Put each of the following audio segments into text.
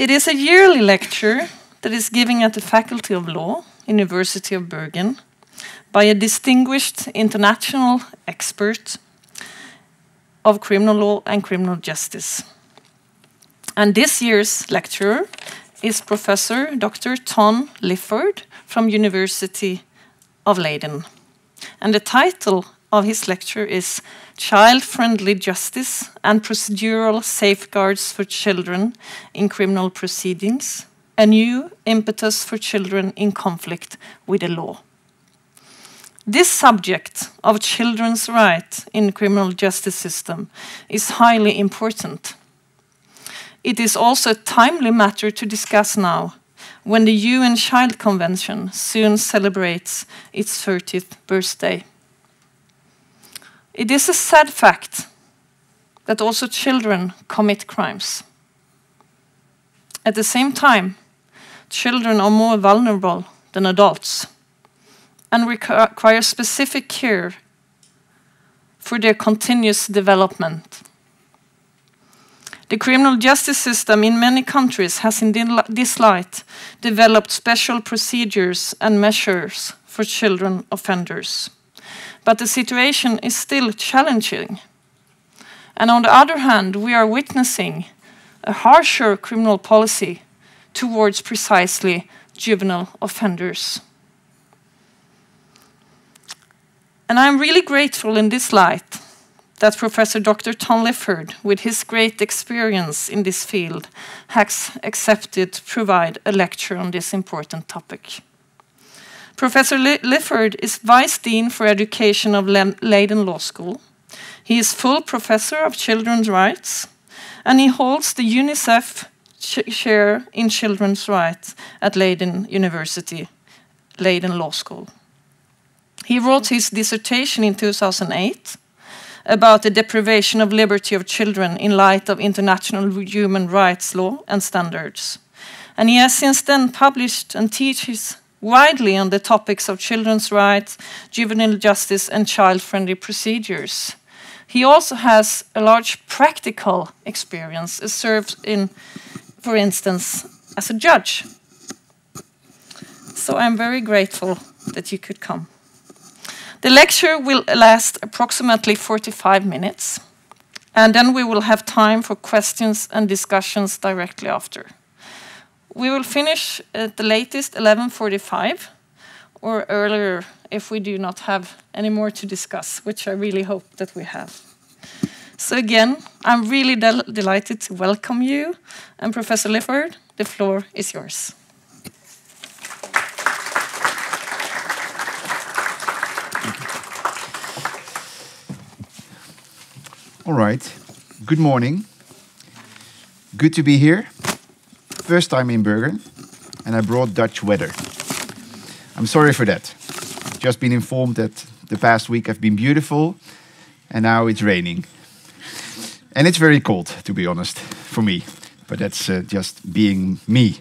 It is a yearly lecture that is given at the Faculty of Law, University of Bergen, by a distinguished international expert of criminal law and criminal justice. And this year's lecturer is Professor Dr. Ton Liefaard from University of Leiden. And the title of his lecture is Child-Friendly Justice and Procedural Safeguards for Children in Criminal Proceedings, a new impetus for children in conflict with the law. This subject of children's rights in the criminal justice system is highly important. It is also a timely matter to discuss now, when the UN Child Convention soon celebrates its 30th birthday. It is a sad fact that also children commit crimes. At the same time, children are more vulnerable than adults and require specific care for their continuous development. The criminal justice system in many countries has, in this light, developed special procedures and measures for children offenders. But the situation is still challenging. And on the other hand, we are witnessing a harsher criminal policy towards precisely juvenile offenders. And I'm really grateful in this light that Professor Dr. Ton Liefaard, with his great experience in this field, has accepted to provide a lecture on this important topic. Professor Liefaard is Vice Dean for Education of Leiden Law School. He is full professor of children's rights, and he holds the UNICEF chair in children's rights at Leiden University, Leiden Law School. He wrote his dissertation in 2008 about the deprivation of liberty of children in light of international human rights law and standards. And he has since then published and teaches widely on the topics of children's rights, juvenile justice, and child friendly procedures. He also has a large practical experience, served in, for instance, as a judge. So I'm very grateful that you could come. The lecture will last approximately 45 minutes, and then we will have time for questions and discussions directly after. We will finish at the latest 11.45, or earlier if we do not have any more to discuss, which I really hope that we have. So again, I'm really del delighted to welcome you, and Professor Liefaard, the floor is yours. All right. Good morning. Good to be here. First time in Bergen, and I brought Dutch weather. I'm sorry for that. Just been informed that the past week have been beautiful, and now it's raining. And it's very cold, to be honest, for me. But that's uh, just being me.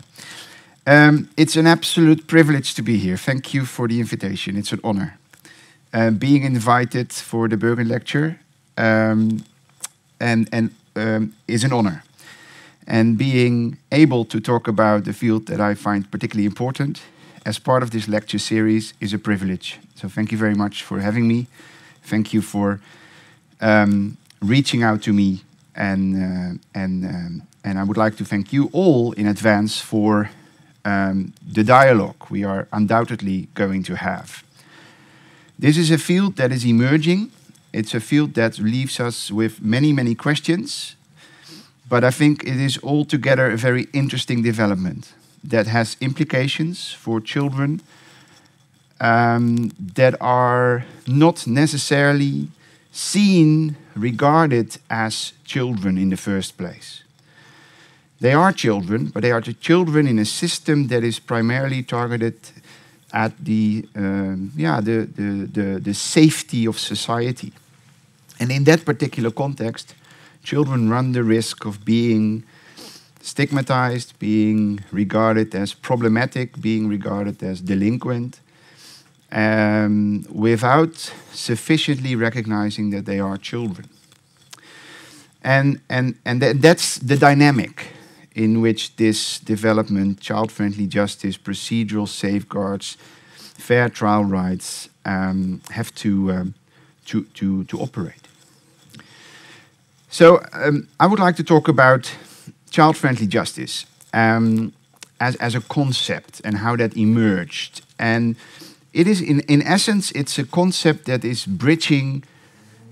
Um, it's an absolute privilege to be here. Thank you for the invitation. It's an honor. Um, being invited for the Bergen lecture um, and, and um, is an honor. And being able to talk about the field that I find particularly important as part of this lecture series is a privilege. So thank you very much for having me. Thank you for um, reaching out to me, and uh, and um, and I would like to thank you all in advance for um, the dialogue we are undoubtedly going to have. This is a field that is emerging it's a field that leaves us with many, many questions, but I think it is altogether a very interesting development that has implications for children um, that are not necessarily seen, regarded as children in the first place. They are children, but they are the children in a system that is primarily targeted at the, um, yeah, the, the, the, the safety of society. And in that particular context, children run the risk of being stigmatized, being regarded as problematic, being regarded as delinquent, um, without sufficiently recognizing that they are children. And, and, and th that's the dynamic in which this development, child-friendly justice, procedural safeguards, fair trial rights um, have to, um, to, to, to operate. So um, I would like to talk about child-friendly justice um, as, as a concept and how that emerged. And it is, in, in essence, it's a concept that is bridging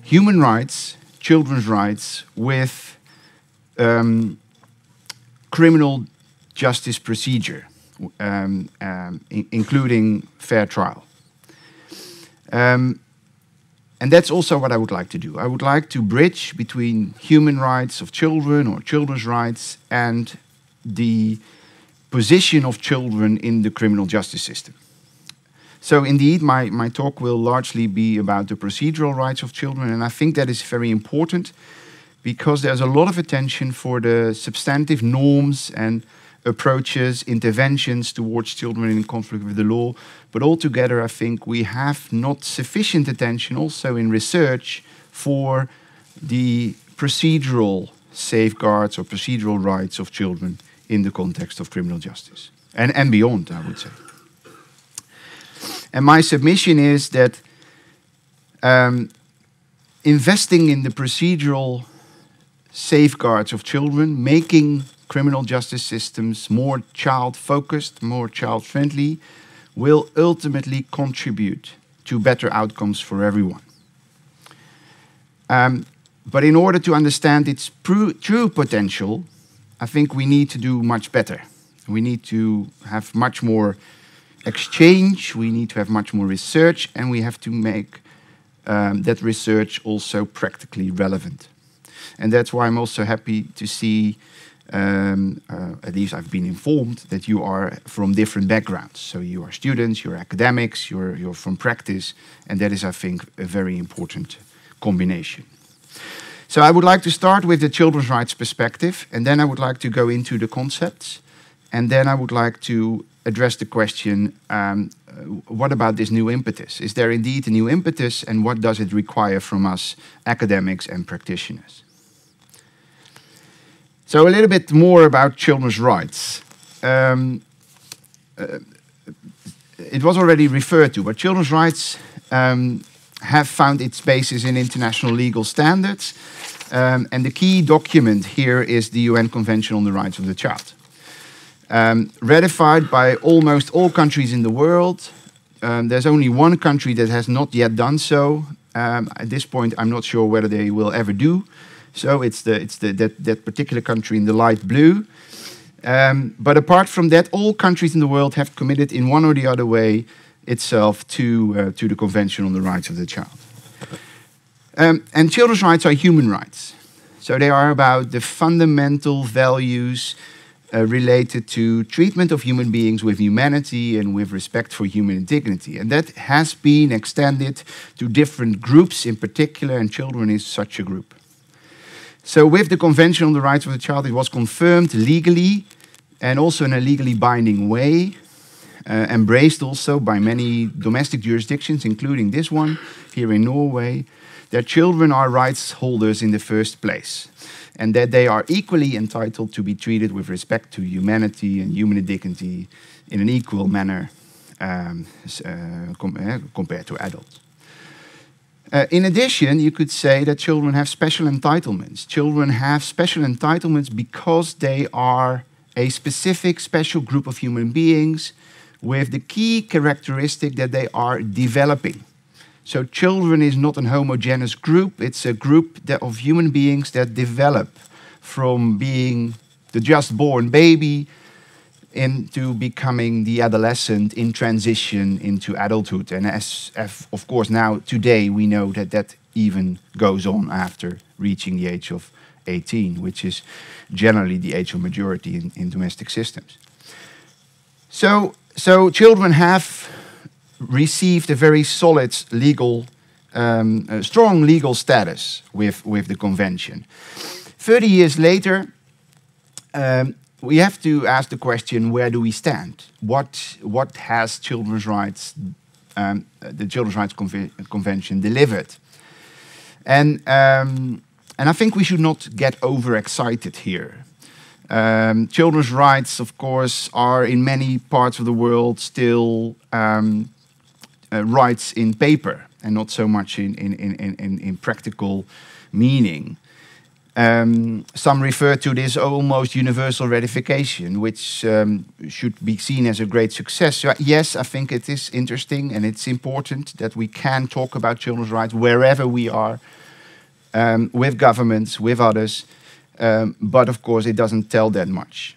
human rights, children's rights, with um, criminal justice procedure, um, um, including fair trial. Um, and that's also what I would like to do. I would like to bridge between human rights of children or children's rights and the position of children in the criminal justice system. So indeed, my, my talk will largely be about the procedural rights of children, and I think that is very important because there's a lot of attention for the substantive norms and approaches, interventions towards children in conflict with the law. But altogether, I think we have not sufficient attention also in research for the procedural safeguards or procedural rights of children in the context of criminal justice and, and beyond, I would say. And my submission is that um, investing in the procedural safeguards of children, making criminal justice systems more child focused, more child friendly, will ultimately contribute to better outcomes for everyone. Um, but in order to understand its true potential, I think we need to do much better. We need to have much more exchange, we need to have much more research, and we have to make um, that research also practically relevant. And that's why I'm also happy to see, um, uh, at least I've been informed, that you are from different backgrounds. So you are students, you're academics, you're, you're from practice, and that is, I think, a very important combination. So I would like to start with the children's rights perspective, and then I would like to go into the concepts, and then I would like to address the question, um, what about this new impetus? Is there indeed a new impetus, and what does it require from us academics and practitioners? So a little bit more about children's rights. Um, uh, it was already referred to, but children's rights um, have found its basis in international legal standards. Um, and the key document here is the UN Convention on the Rights of the Child. Um, ratified by almost all countries in the world. Um, there's only one country that has not yet done so. Um, at this point, I'm not sure whether they will ever do. So it's the it's the that that particular country in the light blue. Um, but apart from that, all countries in the world have committed in one or the other way itself to uh, to the Convention on the Rights of the Child. Um, and children's rights are human rights, so they are about the fundamental values uh, related to treatment of human beings with humanity and with respect for human dignity. And that has been extended to different groups in particular, and children is such a group. So, with the Convention on the Rights of the Child, it was confirmed legally and also in a legally binding way, uh, embraced also by many domestic jurisdictions, including this one here in Norway, that children are rights holders in the first place and that they are equally entitled to be treated with respect to humanity and human dignity in an equal manner um, uh, com uh, compared to adults. Uh, in addition, you could say that children have special entitlements. Children have special entitlements because they are a specific special group of human beings with the key characteristic that they are developing. So children is not an homogeneous group, it's a group of human beings that develop from being the just born baby into becoming the adolescent in transition into adulthood. And as, of course now today we know that that even goes on after reaching the age of 18, which is generally the age of majority in, in domestic systems. So, so children have received a very solid legal, um, strong legal status with, with the convention. 30 years later, um, we have to ask the question: Where do we stand? What what has children's rights, um, the Children's Rights Conven Convention, delivered? And um, and I think we should not get overexcited here. Um, children's rights, of course, are in many parts of the world still um, uh, rights in paper and not so much in, in, in, in, in practical meaning. Um, some refer to this almost universal ratification, which um, should be seen as a great success. So, yes, I think it is interesting and it's important that we can talk about children's rights wherever we are, um, with governments, with others. Um, but of course, it doesn't tell that much.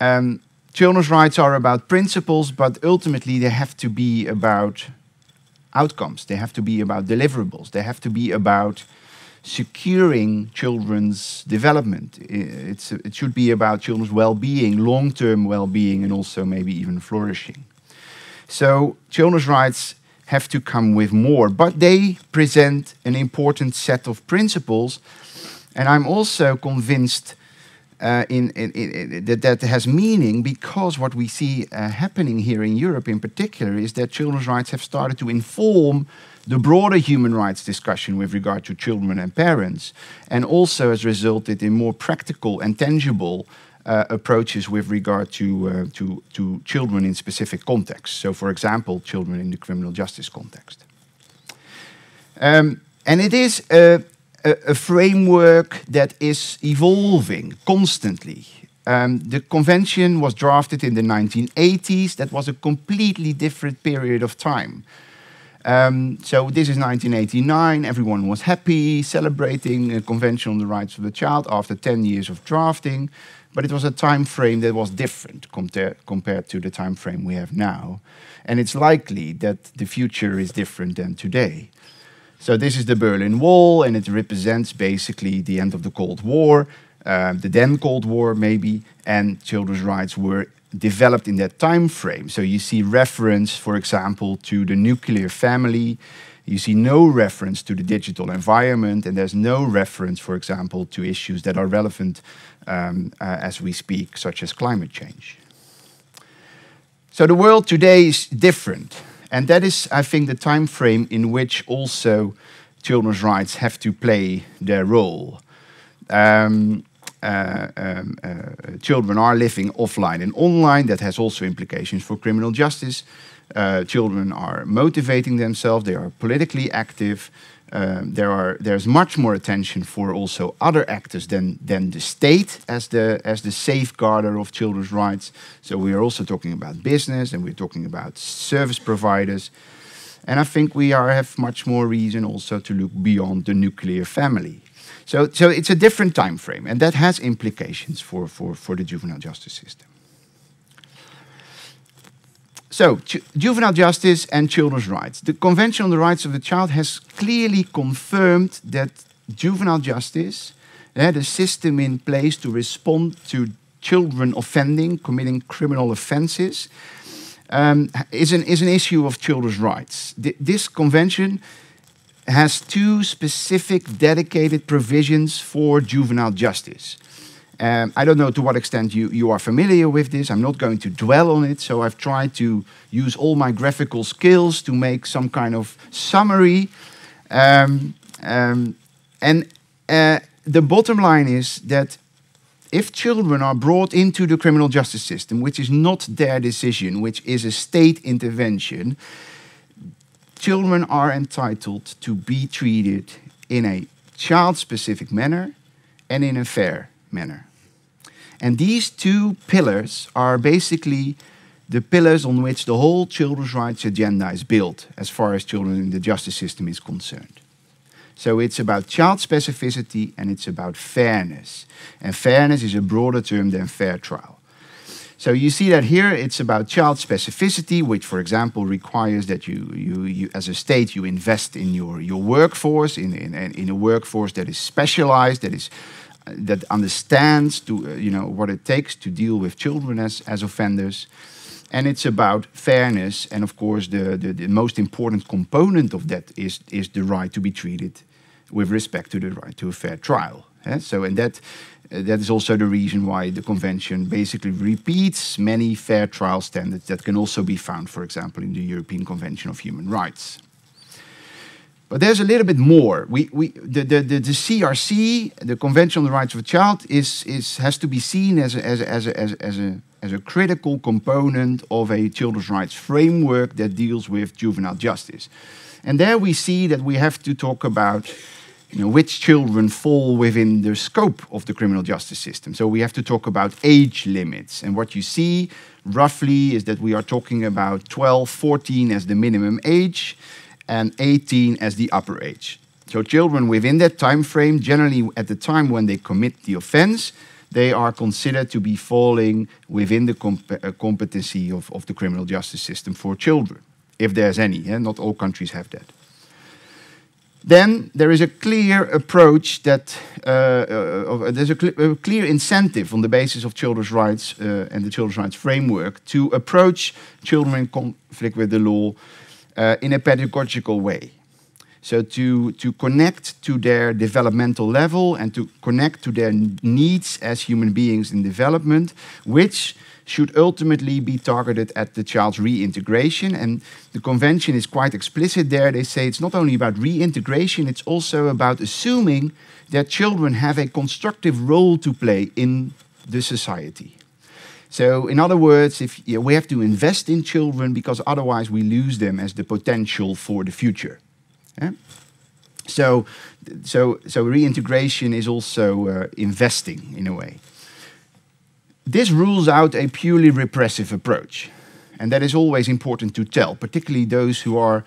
Um, children's rights are about principles, but ultimately they have to be about outcomes. They have to be about deliverables. They have to be about securing children's development. It's, it should be about children's well-being, long-term well-being, and also maybe even flourishing. So children's rights have to come with more, but they present an important set of principles. And I'm also convinced uh, in, in, in, that that has meaning because what we see uh, happening here in Europe in particular is that children's rights have started to inform the broader human rights discussion with regard to children and parents, and also has resulted in more practical and tangible uh, approaches with regard to, uh, to, to children in specific contexts. So, for example, children in the criminal justice context. Um, and it is a, a, a, framework that is evolving constantly. Um, the convention was drafted in the 1980s. That was a completely different period of time. Um, so this is 1989. Everyone was happy, celebrating a convention on the rights of the child after 10 years of drafting. But it was a time frame that was different compar compared to the time frame we have now. And it's likely that the future is different than today. So this is the Berlin Wall, and it represents basically the end of the Cold War, uh, the then Cold War maybe, and children's rights were developed in that time frame. So you see reference, for example, to the nuclear family. You see no reference to the digital environment, and there's no reference, for example, to issues that are relevant um, uh, as we speak, such as climate change. So the world today is different, and that is, I think, the time frame in which also children's rights have to play their role. Um, uh, um, uh, children are living offline and online. That has also implications for criminal justice. Uh, children are motivating themselves. They are politically active. Um, there are there's much more attention for also other actors than than the state as the as the safeguarder of children's rights. So we are also talking about business and we're talking about service providers. And I think we are have much more reason also to look beyond the nuclear family. So, so it's a different time frame, and that has implications for, for, for the juvenile justice system. So, ju juvenile justice and children's rights. The Convention on the Rights of the Child has clearly confirmed that juvenile justice, uh, the system in place to respond to children offending, committing criminal offenses, um, is, an, is an issue of children's rights. Th this convention has two specific dedicated provisions for juvenile justice. Um, I don't know to what extent you, you are familiar with this. I'm not going to dwell on it, so I've tried to use all my graphical skills to make some kind of summary. Um, um, and uh, the bottom line is that if children are brought into the criminal justice system, which is not their decision, which is a state intervention, children are entitled to be treated in a child specific manner and in a fair manner. And these two pillars are basically the pillars on which the whole children's rights agenda is built as far as children in the justice system is concerned. So it's about child specificity and it's about fairness. And fairness is a broader term than fair trial. So you see that here it's about child specificity, which, for example, requires that you, you, you as a state, you invest in your, your workforce, in, in, in a workforce that is specialized, that is that understands to uh, you know what it takes to deal with children as, as offenders. And it's about fairness, and of course, the, the, the most important component of that is, is the right to be treated with respect to the right to a fair trial. So, and that that is also the reason why the convention basically repeats many fair trial standards that can also be found, for example, in the European Convention of Human Rights. But there's a little bit more. We, we, the, the, the, the CRC, the Convention on the Rights of a Child, is, is, has to be seen as as, a, as, a, as, a, as, a, as a critical component of a children's rights framework that deals with juvenile justice. And there we see that we have to talk about you know, which children fall within the scope of the criminal justice system. So we have to talk about age limits. And what you see roughly is that we are talking about 12, 14 as the minimum age and 18 as the upper age. So children within that time frame, generally at the time when they commit the offense, they are considered to be falling within the comp uh, competency of, of the criminal justice system for children, if there's any. Yeah? Not all countries have that. Then there is a clear approach that uh, uh, there's a, cl a, clear incentive on the basis of children's rights uh, and the children's rights framework to approach children in conflict with the law uh, in a pedagogical way. So to, to connect to their developmental level and to connect to their needs as human beings in development, which should ultimately be targeted at the child's reintegration. And the convention is quite explicit there. They say it's not only about reintegration, it's also about assuming that children have a constructive role to play in the society. So, in other words, if yeah, we have to invest in children because otherwise we lose them as the potential for the future. Yeah? So, so, so reintegration is also uh, investing in a way. This rules out a purely repressive approach, and that is always important to tell, particularly those who are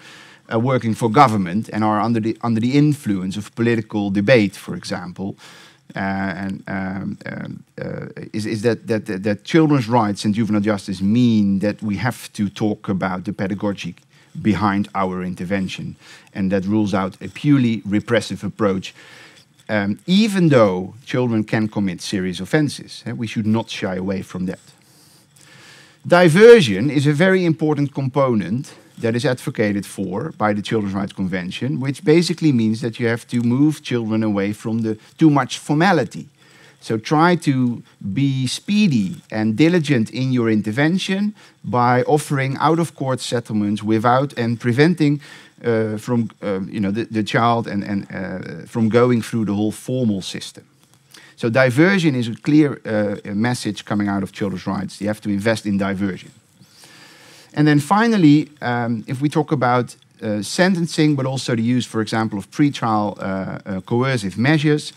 uh, working for government and are under the under the influence of political debate, for example. Uh, and um, um, uh, is, is that, that, that, that children's rights and juvenile justice mean that we have to talk about the pedagogy behind our intervention, and that rules out a purely repressive approach. Um, even though children can commit serious offenses, eh, we should not shy away from that. Diversion is a very important component that is advocated for by the Children's Rights Convention, which basically means that you have to move children away from the too much formality. So try to be speedy and diligent in your intervention by offering out-of-court settlements without and preventing uh, from uh, you know the, the child and, and uh, from going through the whole formal system. So diversion is a clear uh, message coming out of children's rights. You have to invest in diversion. And then finally, um, if we talk about uh, sentencing, but also the use, for example, of pretrial uh, coercive measures,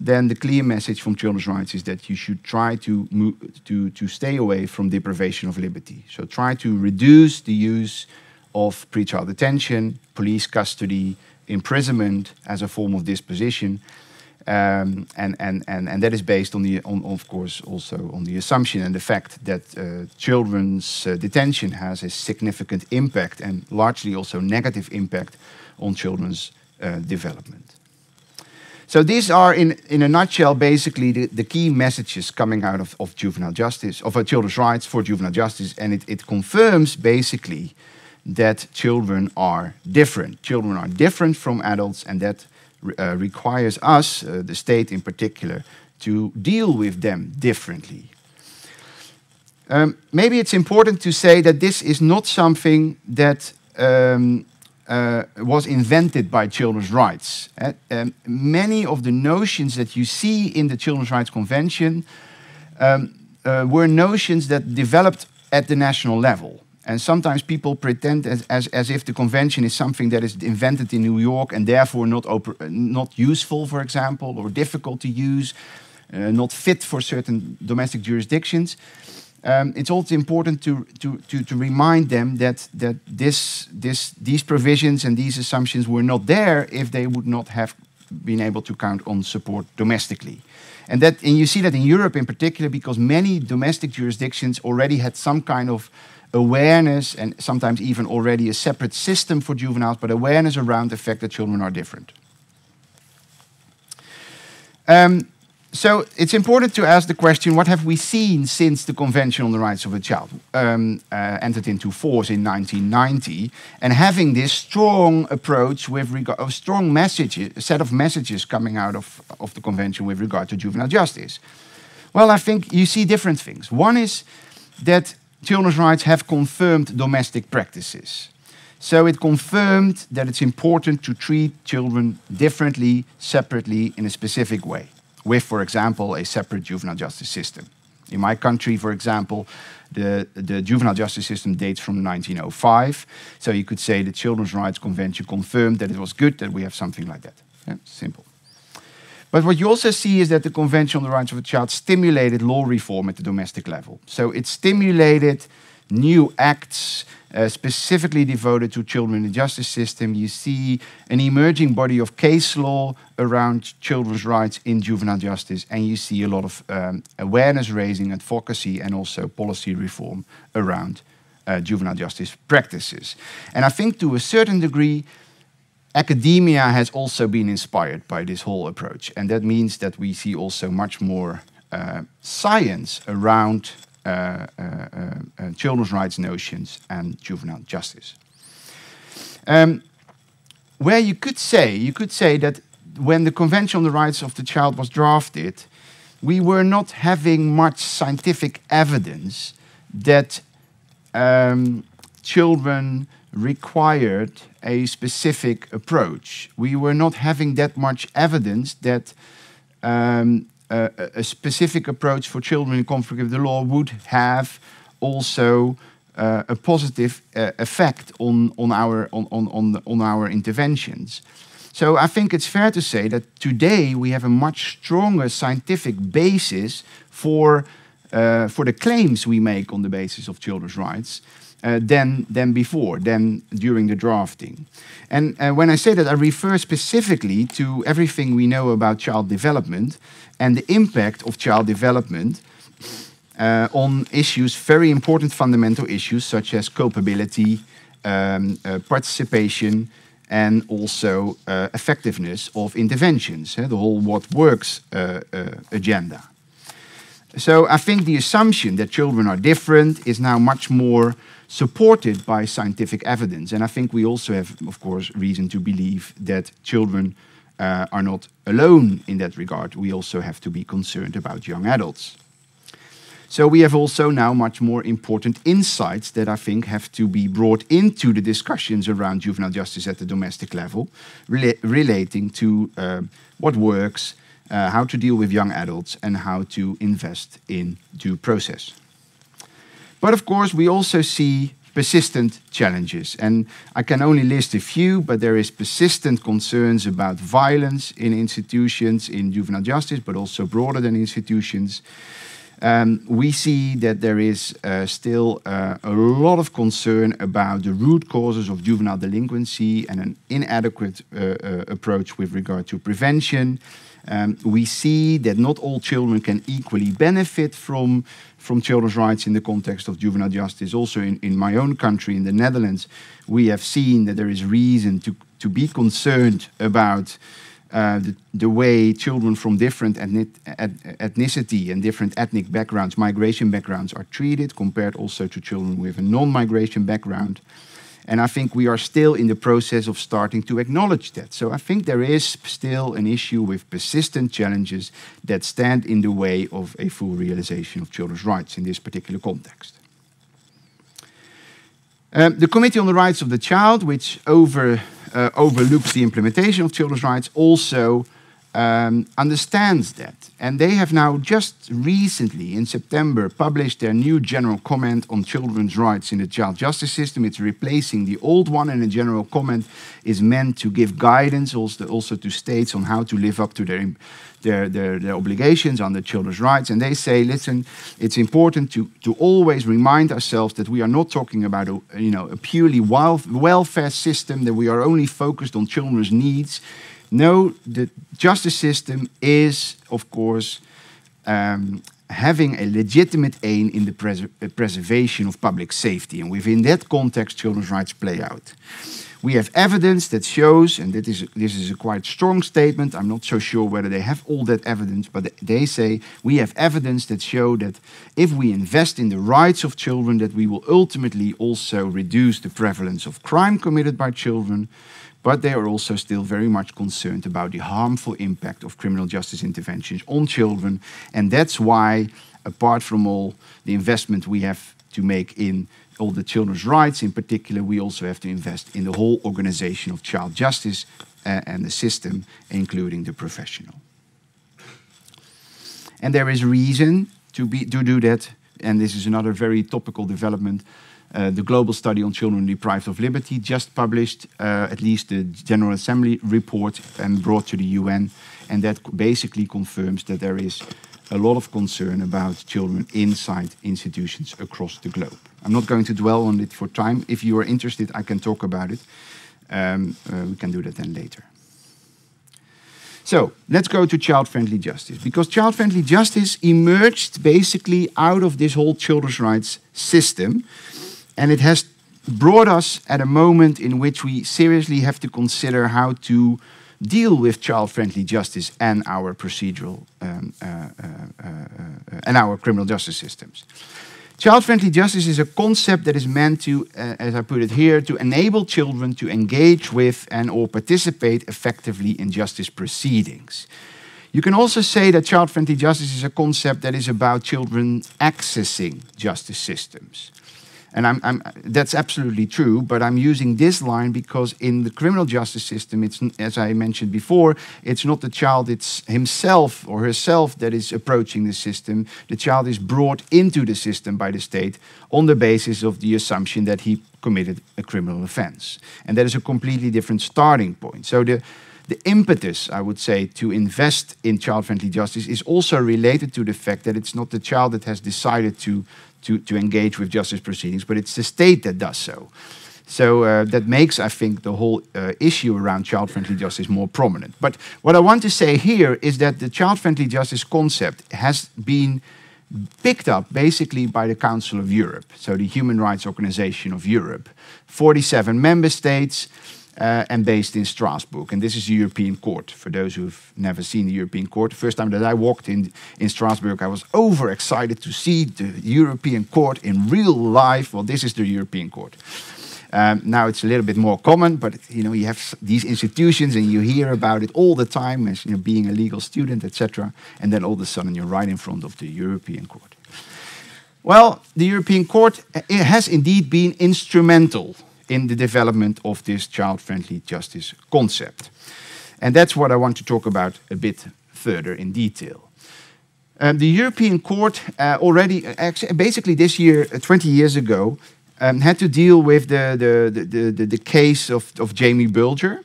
then the clear message from children's rights is that you should try to, move, to, to stay away from deprivation of liberty. So try to reduce the use of pretrial detention, police custody, imprisonment as a form of disposition, um, and, and, and, and that is based on the, on, of course, also on the assumption and the fact that uh, children's uh, detention has a significant impact and largely also negative impact on children's uh, development. So these are, in, in a nutshell, basically the, the key messages coming out of, of juvenile justice, of uh, children's rights for juvenile justice, and it, it confirms basically that children are different. Children are different from adults, and that uh, requires us, uh, the state in particular, to deal with them differently. Um, maybe it's important to say that this is not something that um, uh, was invented by children's rights. Uh, um, many of the notions that you see in the Children's Rights Convention um, uh, were notions that developed at the national level. And sometimes people pretend as, as, as if the convention is something that is invented in New York and therefore not, not useful, for example, or difficult to use, uh, not fit for certain domestic jurisdictions. Um, it's also important to, to, to, to, remind them that, that this, this, these provisions and these assumptions were not there if they would not have been able to count on support domestically. And, that, and you see that in Europe in particular because many domestic jurisdictions already had some kind of awareness and sometimes even already a separate system for juveniles, but awareness around the fact that children are different. Um, so it's important to ask the question, what have we seen since the Convention on the Rights of a Child um, uh, entered into force in 1990, and having this strong approach with regard, a strong message, a set of messages coming out of, of the Convention with regard to juvenile justice? Well, I think you see different things. One is that children's rights have confirmed domestic practices. So it confirmed that it's important to treat children differently, separately, in a specific way, with, for example, a separate juvenile justice system. In my country, for example, the, the juvenile justice system dates from 1905. So you could say the Children's Rights Convention confirmed that it was good that we have something like that. Yeah, simple. But what you also see is that the Convention on the Rights of the Child stimulated law reform at the domestic level. So it stimulated new acts uh, specifically devoted to children in the justice system. You see an emerging body of case law around children's rights in juvenile justice, and you see a lot of um, awareness raising, advocacy, and also policy reform around uh, juvenile justice practices. And I think to a certain degree, academia has also been inspired by this whole approach. And that means that we see also much more uh, science around uh, uh, uh, children's rights notions and juvenile justice. Um, where you could say, you could say that when the Convention on the Rights of the Child was drafted, we were not having much scientific evidence that um, children required a specific approach. We were not having that much evidence that um, a, a, specific approach for children in conflict with the law would have also uh, a positive uh, effect on, on, our, on, on, on, on our interventions. So I think it's fair to say that today we have a much stronger scientific basis for, uh, for the claims we make on the basis of children's rights uh, than, than before, than during the drafting. And uh, when I say that, I refer specifically to everything we know about child development and the impact of child development uh, on issues, very important fundamental issues such as culpability, um, uh, participation, and also uh, effectiveness of interventions, the whole what works uh, agenda. So I think the assumption that children are different is now much more supported by scientific evidence. And I think we also have, of course, reason to believe that children uh, are not alone in that regard. We also have to be concerned about young adults. So we have also now much more important insights that I think have to be brought into the discussions around juvenile justice at the domestic level, rela relating to uh, what works, uh, how to deal with young adults, and how to invest in due process. But of course, we also see persistent challenges. And I can only list a few, but there is persistent concerns about violence in institutions, in juvenile justice, but also broader than institutions. Um, we see that there is uh, still uh, a lot of concern about the root causes of juvenile delinquency and an inadequate uh, uh approach with regard to prevention. Um, we see that not all children can equally benefit from from children's rights in the context of juvenile justice. Also, in, in my own country, in the Netherlands, we have seen that there is reason to, to be concerned about uh, the, the, way children from different ethnic, ethnicity and different ethnic backgrounds, migration backgrounds, are treated compared also to children with a non migration background. And I think we are still in the process of starting to acknowledge that. So I think there is still an issue with persistent challenges that stand in the way of a full realization of children's rights in this particular context. Um, the Committee on the Rights of the Child, which over, uh, overlooks the implementation of children's rights, also um, understands that. And they have now just recently, in September, published their new general comment on children's rights in the child justice system. It's replacing the old one, and the general comment is meant to give guidance also, also to states on how to live up to their, their, their, their obligations under children's rights. And they say, listen, it's important to, to always remind ourselves that we are not talking about a, you know, a purely welfare system, that we are only focused on children's needs no, the justice system is, of course, um, having a legitimate aim in the pres uh, preservation of public safety. And within that context, children's rights play out. We have evidence that shows, and that is, this is a quite strong statement, I'm not so sure whether they have all that evidence, but they say we have evidence that show that if we invest in the rights of children, that we will ultimately also reduce the prevalence of crime committed by children, but they are also still very much concerned about the harmful impact of criminal justice interventions on children. And that's why apart from all the investment we have to make in all the children's rights in particular, we also have to invest in the whole organization of child justice uh, and the system, including the professional. And there is reason to, be, to do that, and this is another very topical development. Uh, the global study on children deprived of liberty just published uh, at least the General Assembly report and brought to the UN, and that basically confirms that there is a lot of concern about children inside institutions across the globe. I'm not going to dwell on it for time. If you are interested, I can talk about it. Um, uh, we can do that then later. So let's go to child-friendly justice, because child-friendly justice emerged basically out of this whole children's rights system, and it has brought us at a moment in which we seriously have to consider how to deal with child-friendly justice and our procedural um, uh, uh, uh, and our criminal justice systems. Child-friendly justice is a concept that is meant to, uh, as I put it here, to enable children to engage with and or participate effectively in justice proceedings. You can also say that child-friendly justice is a concept that is about children accessing justice systems. And I'm, I'm, that's absolutely true, but I'm using this line because in the criminal justice system, it's, as I mentioned before, it's not the child it's himself or herself that is approaching the system. The child is brought into the system by the state on the basis of the assumption that he committed a criminal offense. And that is a completely different starting point. So the, the impetus, I would say, to invest in child-friendly justice is also related to the fact that it's not the child that has decided to to, to engage with justice proceedings, but it's the state that does so. So uh, that makes, I think, the whole uh, issue around child-friendly justice more prominent. But what I want to say here is that the child-friendly justice concept has been picked up basically by the Council of Europe, so the Human Rights Organization of Europe. 47 member states, uh, and based in Strasbourg. And this is the European Court. For those who've never seen the European Court, the first time that I walked in in Strasbourg, I was overexcited to see the European Court in real life. Well, this is the European Court. Um, now it's a little bit more common, but you know you have these institutions and you hear about it all the time as you know being a legal student, etc. And then all of a sudden you're right in front of the European Court. Well, the European Court uh, has indeed been instrumental in the development of this child-friendly justice concept. And that's what I want to talk about a bit further in detail. Um, the European Court uh, already, uh, basically this year, uh, 20 years ago, um, had to deal with the, the, the, the, the case of, of Jamie Bulger.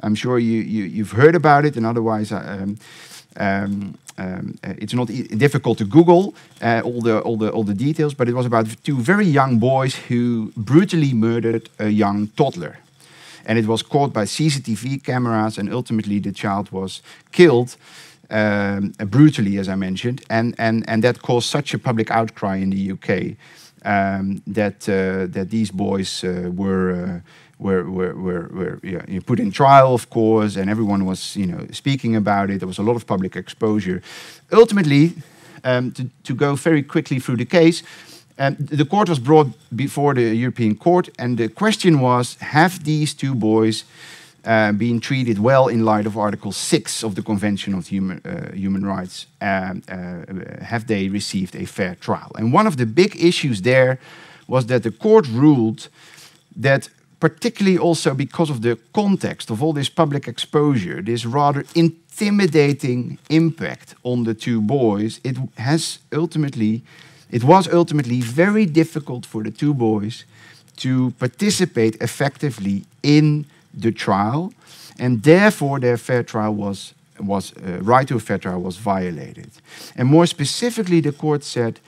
I'm sure you, you, have heard about it, and otherwise, uh, um, um, uh, it's not e difficult to Google uh, all the all the all the details, but it was about two very young boys who brutally murdered a young toddler, and it was caught by CCTV cameras, and ultimately the child was killed. Um, brutally, as I mentioned, and, and, and that caused such a public outcry in the UK um, that uh, that these boys uh, were uh, were, were, were, were yeah, put in trial, of course, and everyone was you know, speaking about it. There was a lot of public exposure. Ultimately, um, to, to go very quickly through the case, um, the court was brought before the European Court, and the question was Have these two boys uh, been treated well in light of Article 6 of the Convention of Human, uh, Human Rights? Um, uh, have they received a fair trial? And one of the big issues there was that the court ruled that particularly also because of the context of all this public exposure, this rather intimidating impact on the two boys, it has ultimately, it was ultimately very difficult for the two boys to participate effectively in the trial, and therefore their fair trial was was uh, right to a fair trial was violated. And more specifically, the court said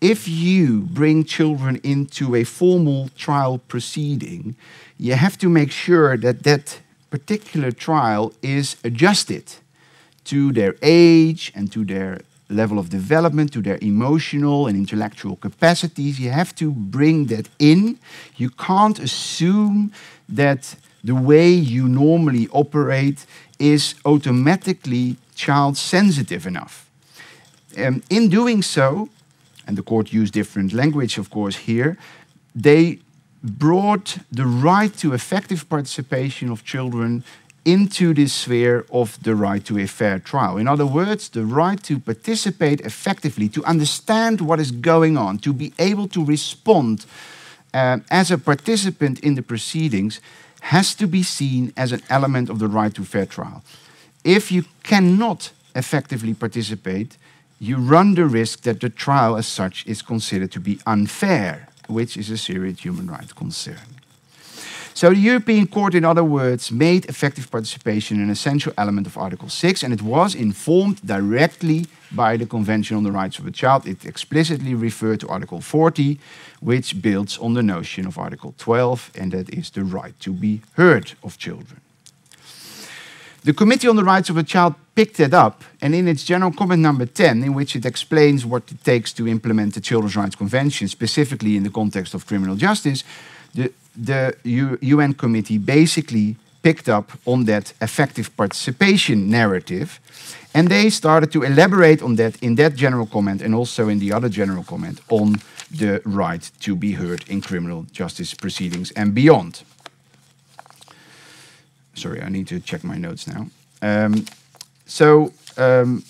if you bring children into a formal trial proceeding, you have to make sure that that particular trial is adjusted to their age and to their level of development, to their emotional and intellectual capacities. You have to bring that in. You can't assume that the way you normally operate is automatically child sensitive enough. Um, in doing so, and the court used different language, of course, here, they brought the right to effective participation of children into the sphere of the right to a fair trial. In other words, the right to participate effectively, to understand what is going on, to be able to respond um, as a participant in the proceedings, has to be seen as an element of the right to fair trial. If you cannot effectively participate, you run the risk that the trial as such is considered to be unfair, which is a serious human rights concern. So the European Court, in other words, made effective participation an essential element of Article 6, and it was informed directly by the Convention on the Rights of the Child. It explicitly referred to Article 40, which builds on the notion of Article 12, and that is the right to be heard of children. The Committee on the Rights of the Child picked that up, and in its general comment number 10, in which it explains what it takes to implement the Children's Rights Convention, specifically in the context of criminal justice, the, the U UN committee basically picked up on that effective participation narrative. And they started to elaborate on that in that general comment and also in the other general comment on the right to be heard in criminal justice proceedings and beyond. Sorry, I need to check my notes now. Um, so, um,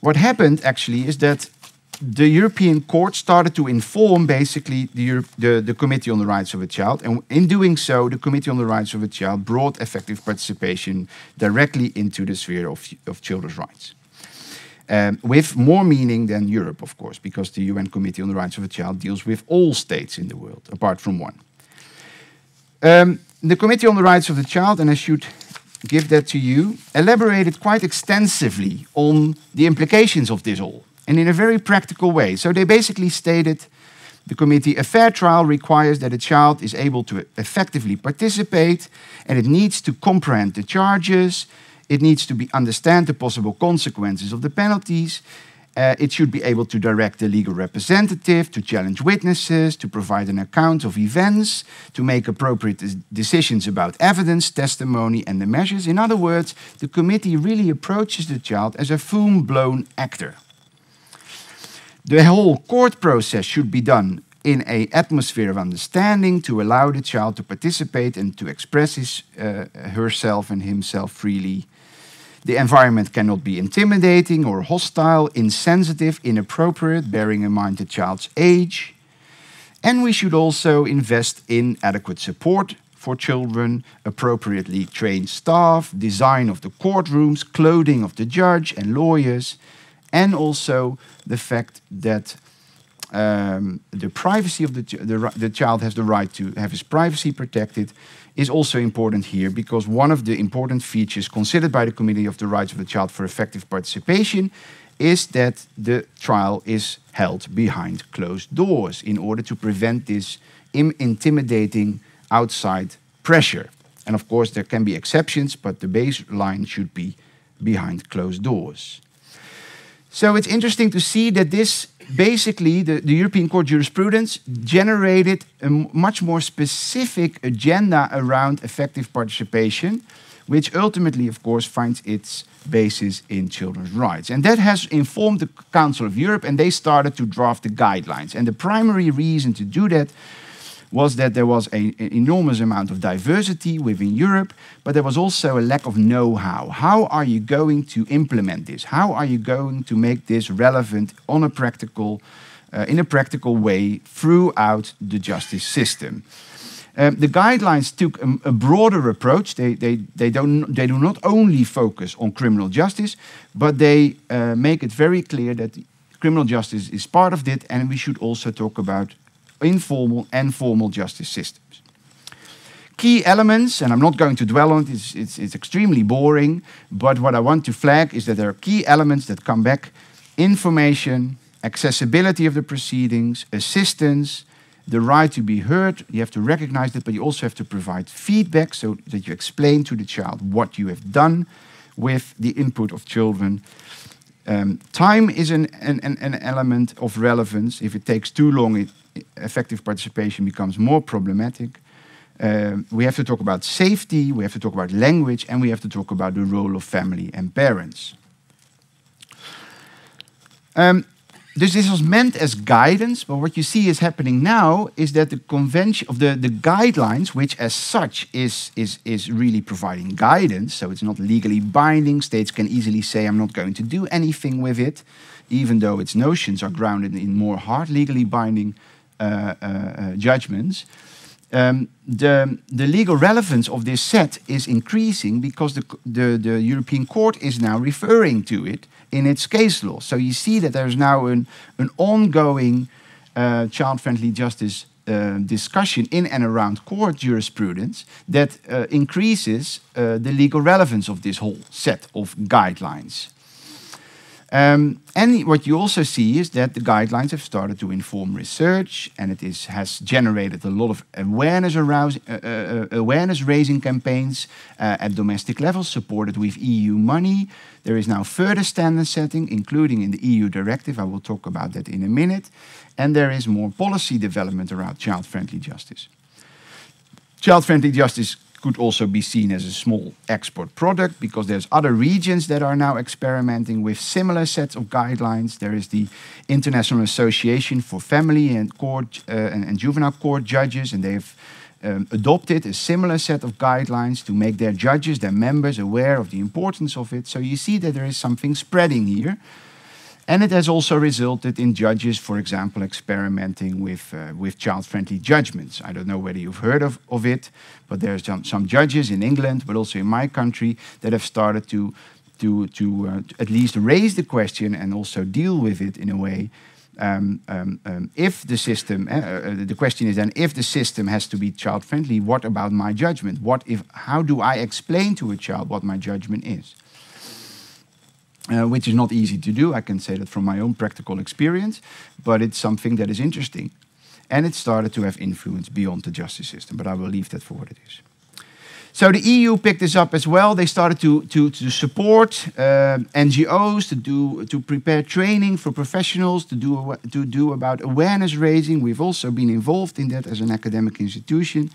what happened actually is that the European Court started to inform basically the, Euro the, the, Committee on the Rights of a Child. And in doing so, the Committee on the Rights of a Child brought effective participation directly into the sphere of, of children's rights. Um, with more meaning than Europe, of course, because the UN Committee on the Rights of a Child deals with all states in the world, apart from one. Um, the Committee on the Rights of the Child, and I should give that to you, elaborated quite extensively on the implications of this all and in a very practical way. So they basically stated the committee a fair trial requires that a child is able to effectively participate and it needs to comprehend the charges, it needs to be, understand the possible consequences of the penalties. Uh, it should be able to direct the legal representative, to challenge witnesses, to provide an account of events, to make appropriate decisions about evidence, testimony, and the measures. In other words, the committee really approaches the child as a full blown actor. The whole court process should be done in an atmosphere of understanding to allow the child to participate and to express his, uh, herself and himself freely. The environment cannot be intimidating or hostile, insensitive, inappropriate, bearing in mind the child's age. And we should also invest in adequate support for children, appropriately trained staff, design of the courtrooms, clothing of the judge and lawyers, and also the fact that um, the privacy of the, the, the child has the right to have his privacy protected is also important here because one of the important features considered by the Committee of the Rights of the Child for effective participation is that the trial is held behind closed doors in order to prevent this intimidating outside pressure. And of course, there can be exceptions, but the baseline should be behind closed doors. So it's interesting to see that this basically, the, the European Court jurisprudence generated a much more specific agenda around effective participation, which ultimately, of course, finds its basis in children's rights. And that has informed the Council of Europe, and they started to draft the guidelines. And the primary reason to do that was that there was an enormous amount of diversity within Europe, but there was also a lack of know-how. How are you going to implement this? How are you going to make this relevant on a practical, uh, in a practical way throughout the justice system? Um, the guidelines took a, a broader approach. They, they, they, don't, they do not only focus on criminal justice, but they uh, make it very clear that criminal justice is part of it, and we should also talk about informal and formal justice systems. Key elements, and I'm not going to dwell on it, it's, it's, it's extremely boring, but what I want to flag is that there are key elements that come back information, accessibility of the proceedings, assistance, the right to be heard. You have to recognize that, but you also have to provide feedback so that you explain to the child what you have done with the input of children. Um, time is an, an, an element of relevance. If it takes too long, it, effective participation becomes more problematic. Uh, we have to talk about safety, we have to talk about language, and we have to talk about the role of family and parents. Um, this, was meant as guidance, but what you see is happening now is that the convention of the, the guidelines, which as such is, is, is really providing guidance, so it's not legally binding, states can easily say, I'm not going to do anything with it, even though its notions are grounded in more hard legally binding judgments. Um, the, the legal relevance of this set is increasing because the, the, the European Court is now referring to it in its case law. So you see that there's now an, an ongoing uh, child-friendly justice uh, discussion in and around court jurisprudence that uh, increases uh, the legal relevance of this whole set of guidelines. Um, and what you also see is that the guidelines have started to inform research, and it is, has generated a lot of awareness, arouse, uh, uh, uh awareness raising campaigns uh, at domestic level, supported with EU money. There is now further standard setting, including in the EU directive. I will talk about that in a minute. And there is more policy development around child friendly justice. Child friendly justice could also be seen as a small export product because there's other regions that are now experimenting with similar sets of guidelines. There is the International Association for Family and Court uh, and, and, Juvenile Court Judges, and they've um, adopted a similar set of guidelines to make their judges, their members, aware of the importance of it. So you see that there is something spreading here. And it has also resulted in judges, for example, experimenting with, uh, with child-friendly judgments. I don't know whether you've heard of, of it, but there's some, some judges in England, but also in my country, that have started to, to, to, uh, to at least raise the question and also deal with it in a way um, um, um, if the system, uh, uh, the question is then, if the system has to be child friendly, what about my judgment? What if, how do I explain to a child what my judgment is? Uh, which is not easy to do. I can say that from my own practical experience, but it's something that is interesting. And it started to have influence beyond the justice system, but I will leave that for what it is. So the EU picked this up as well. They started to, to, to support uh, NGOs, to, do, to prepare training for professionals, to do, to do about awareness raising. We've also been involved in that as an academic institution.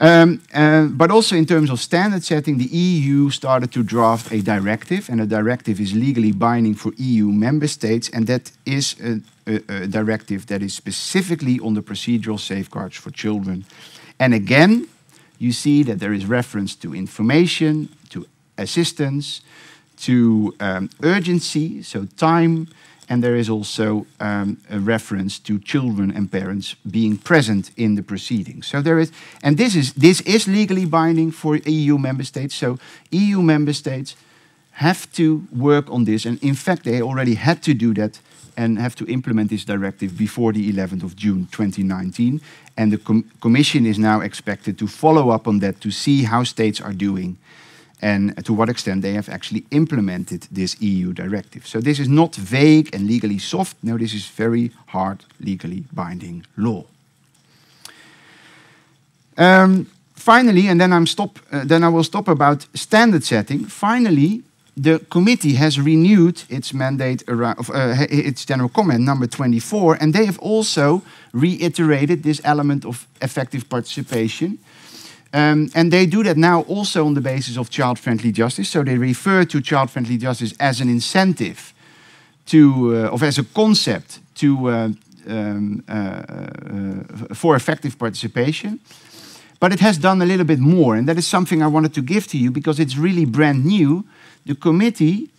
Um, uh, but also in terms of standard setting, the EU started to draft a directive, and a directive is legally binding for EU member states, and that is a, a, a directive that is specifically on the procedural safeguards for children. And again, you see that there is reference to information, to assistance, to um, urgency, so time, and there is also um, a reference to children and parents being present in the proceedings. So there is, and this is this is legally binding for EU member states. So EU member states have to work on this, and in fact, they already had to do that and have to implement this directive before the 11th of June 2019. And the com Commission is now expected to follow up on that to see how states are doing and to what extent they have actually implemented this EU directive. So this is not vague and legally soft. No, this is very hard legally binding law. Um, finally, and then I'm stop. Uh, then I will stop about standard setting. Finally, the committee has renewed its mandate around uh, its general comment number 24, and they have also reiterated this element of effective participation um, and they do that now also on the basis of child-friendly justice. So they refer to child-friendly justice as an incentive to, uh, of as a concept to, uh, um, uh, uh, for effective participation. But it has done a little bit more, and that is something I wanted to give to you because it's really brand new. The committee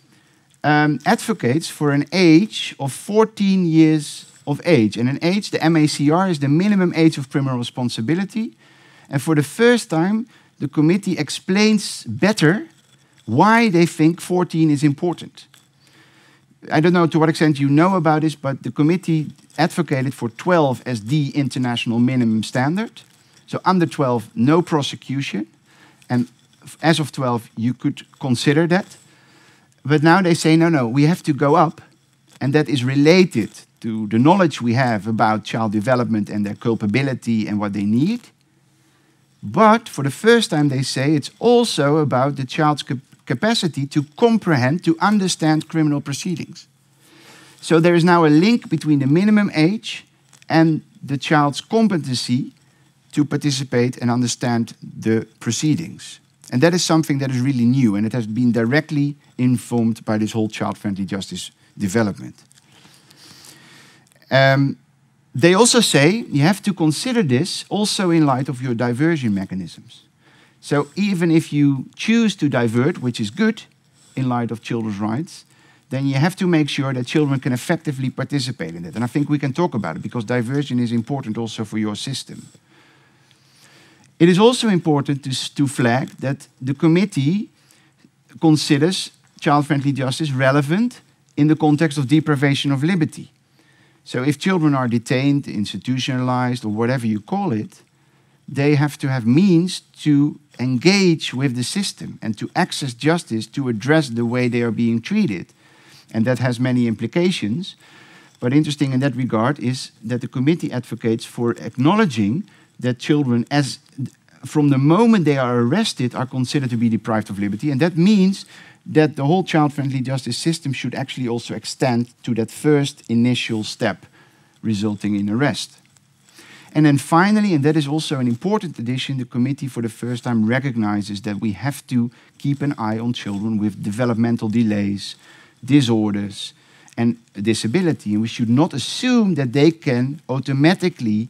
um, advocates for an age of 14 years of age. And an age, the MACR, is the minimum age of criminal responsibility. And for the first time, the committee explains better why they think 14 is important. I don't know to what extent you know about this, but the committee advocated for 12 as the international minimum standard. So under 12, no prosecution. And as of 12, you could consider that. But now they say, no, no, we have to go up. And that is related to the knowledge we have about child development and their culpability and what they need. But for the first time, they say it's also about the child's capacity to comprehend, to understand criminal proceedings. So there is now a link between the minimum age and the child's competency to participate and understand the proceedings. And that is something that is really new, and it has been directly informed by this whole child friendly justice development. Um, they also say you have to consider this also in light of your diversion mechanisms. So even if you choose to divert, which is good in light of children's rights, then you have to make sure that children can effectively participate in it. And I think we can talk about it because diversion is important also for your system. It is also important to, to flag that the committee considers child-friendly justice relevant in the context of deprivation of liberty. So if children are detained, institutionalized, or whatever you call it, they have to have means to engage with the system and to access justice to address the way they are being treated. And that has many implications. But interesting in that regard is that the committee advocates for acknowledging that children, as from the moment they are arrested, are considered to be deprived of liberty. And that means that the whole child-friendly justice system should actually also extend to that first initial step resulting in arrest. And then finally, and that is also an important addition, the committee for the first time recognizes that we have to keep an eye on children with developmental delays, disorders, and disability. And we should not assume that they can automatically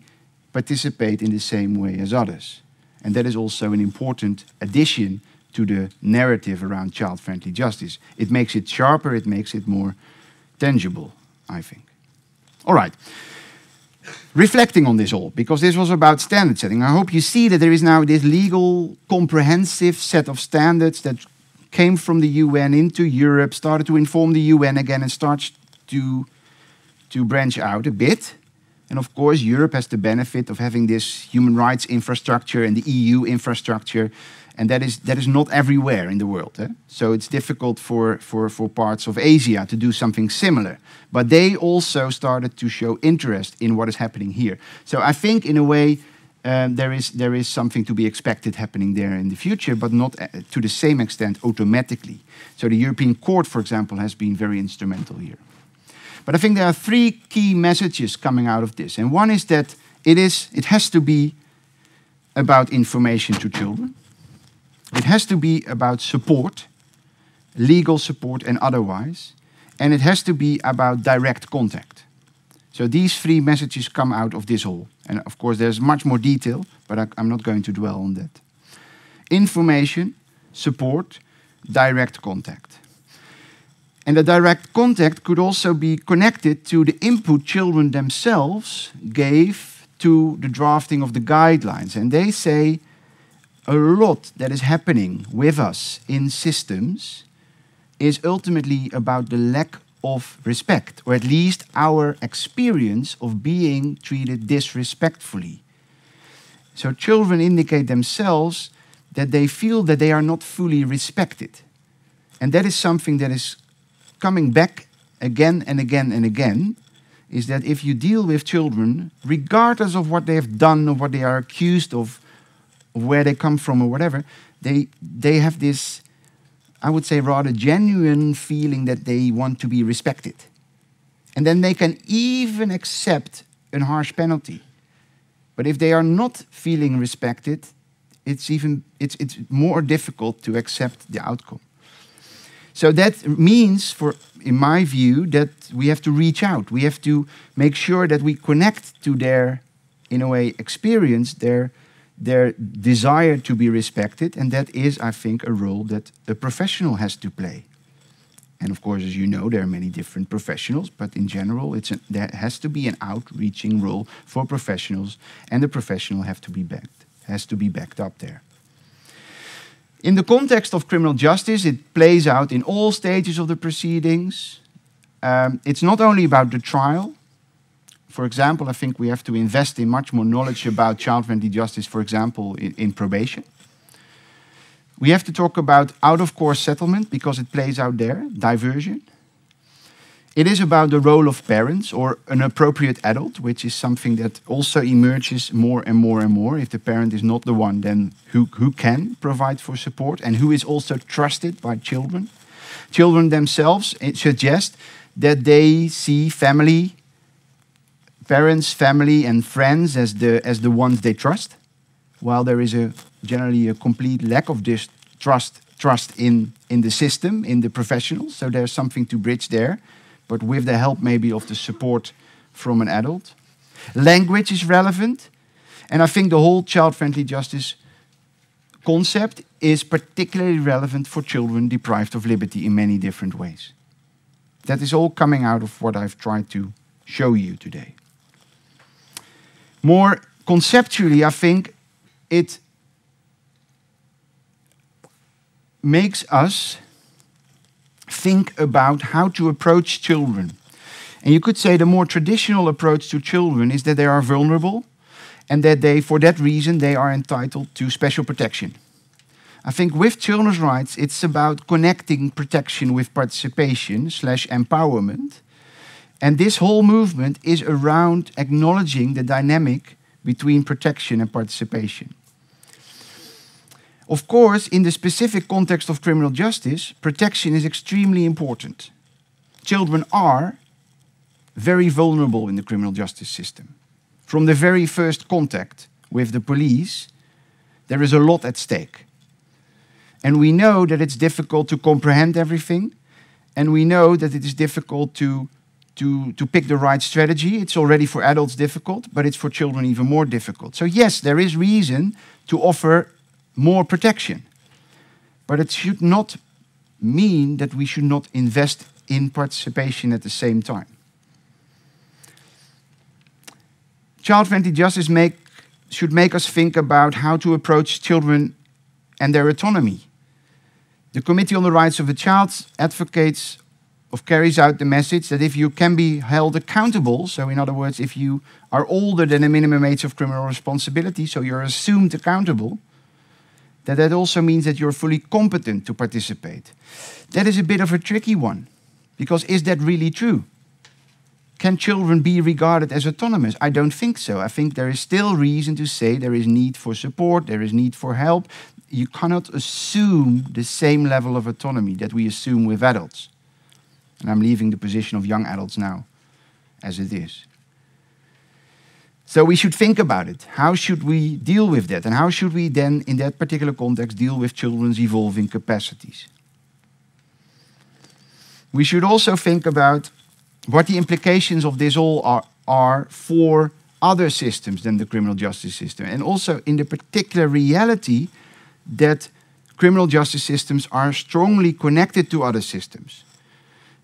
participate in the same way as others. And that is also an important addition to the narrative around child-friendly justice. It makes it sharper, it makes it more tangible, I think. All right. Reflecting on this all, because this was about standard setting, I hope you see that there is now this legal, comprehensive set of standards that came from the UN into Europe, started to inform the UN again, and starts to, to branch out a bit. And of course, Europe has the benefit of having this human rights infrastructure and the EU infrastructure and that is that is not everywhere in the world. Eh? So it's difficult for, for, for parts of Asia to do something similar. But they also started to show interest in what is happening here. So I think, in a way, um, there is there is something to be expected happening there in the future, but not uh, to the same extent automatically. So the European Court, for example, has been very instrumental here. But I think there are three key messages coming out of this, and one is that it is it has to be about information to children. It has to be about support, legal support and otherwise, and it has to be about direct contact. So these three messages come out of this whole. And of course, there's much more detail, but I, am not going to dwell on that. Information, support, direct contact. And the direct contact could also be connected to the input children themselves gave to the drafting of the guidelines. And they say a lot that is happening with us in systems is ultimately about the lack of respect, or at least our experience of being treated disrespectfully. So children indicate themselves that they feel that they are not fully respected. And that is something that is coming back again and again and again is that if you deal with children, regardless of what they have done or what they are accused of, where they come from or whatever, they they have this, I would say, rather genuine feeling that they want to be respected, and then they can even accept a harsh penalty. But if they are not feeling respected, it's even it's it's more difficult to accept the outcome. So that means, for in my view, that we have to reach out. We have to make sure that we connect to their, in a way, experience, their their desire to be respected, and that is, I think, a role that a professional has to play. And of course, as you know, there are many different professionals, but in general, it's an, there has to be an outreaching role for professionals, and the professional have to be backed, has to be backed up there. In the context of criminal justice, it plays out in all stages of the proceedings. Um, it's not only about the trial, for example, I think we have to invest in much more knowledge about child-friendly justice, for example, in, in probation. We have to talk about out-of-court settlement because it plays out there, diversion. It is about the role of parents or an appropriate adult, which is something that also emerges more and more and more. If the parent is not the one, then who, who can provide for support and who is also trusted by children? Children themselves suggest that they see family parents, family, and friends as the as the ones they trust, while there is a generally a complete lack of this trust trust in in the system, in the professionals. So there's something to bridge there, but with the help maybe of the support from an adult. Language is relevant. And I think the whole child friendly justice concept is particularly relevant for children deprived of liberty in many different ways. That is all coming out of what I've tried to show you today. More conceptually, I think it makes us think about how to approach children. And you could say the more traditional approach to children is that they are vulnerable and that they, for that reason, they are entitled to special protection. I think with children's rights, it's about connecting protection with participation slash empowerment. And this whole movement is around acknowledging the dynamic between protection and participation. Of course, in the specific context of criminal justice, protection is extremely important. Children are very vulnerable in the criminal justice system. From the very first contact with the police, there is a lot at stake. And we know that it's difficult to comprehend everything, and we know that it is difficult to, to, to pick the right strategy. It's already for adults difficult, but it's for children even more difficult. So, yes, there is reason to offer more protection. But it should not mean that we should not invest in participation at the same time. Child friendly justice make, should make us think about how to approach children and their autonomy. The Committee on the Rights of the Child advocates or carries out the message that if you can be held accountable, so in other words, if you are older than the minimum age of criminal responsibility, so you're assumed accountable, that that also means that you're fully competent to participate. That is a bit of a tricky one, because is that really true? Can children be regarded as autonomous? I don't think so. I think there is still reason to say there is need for support, there is need for help. You cannot assume the same level of autonomy that we assume with adults. And I'm leaving the position of young adults now as it is. So we should think about it. How should we deal with that? And how should we then, in that particular context, deal with children's evolving capacities? We should also think about what the implications of this all are, are for other systems than the criminal justice system. And also in the particular reality that criminal justice systems are strongly connected to other systems.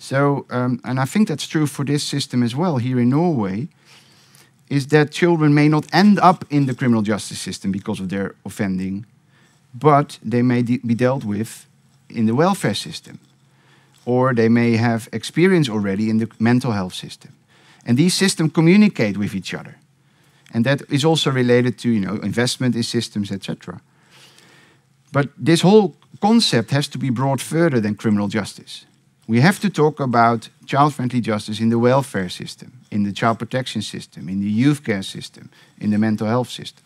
So, um, and I think that's true for this system as well here in Norway is that children may not end up in the criminal justice system because of their offending, but they may de be dealt with in the welfare system, or they may have experience already in the mental health system. And these systems communicate with each other. And that is also related to you know, investment in systems, etc. But this whole concept has to be brought further than criminal justice. We have to talk about child friendly justice in the welfare system, in the child protection system, in the youth care system, in the mental health system.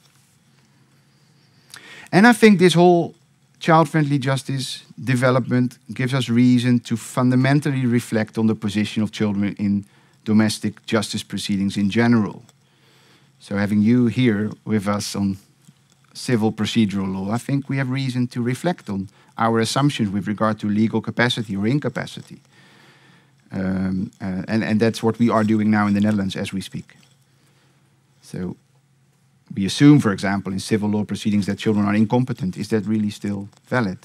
And I think this whole child friendly justice development gives us reason to fundamentally reflect on the position of children in domestic justice proceedings in general. So, having you here with us on civil procedural law, I think we have reason to reflect on our assumptions with regard to legal capacity or incapacity. Um, uh, and, and that's what we are doing now in the Netherlands as we speak. So we assume, for example, in civil law proceedings that children are incompetent. Is that really still valid?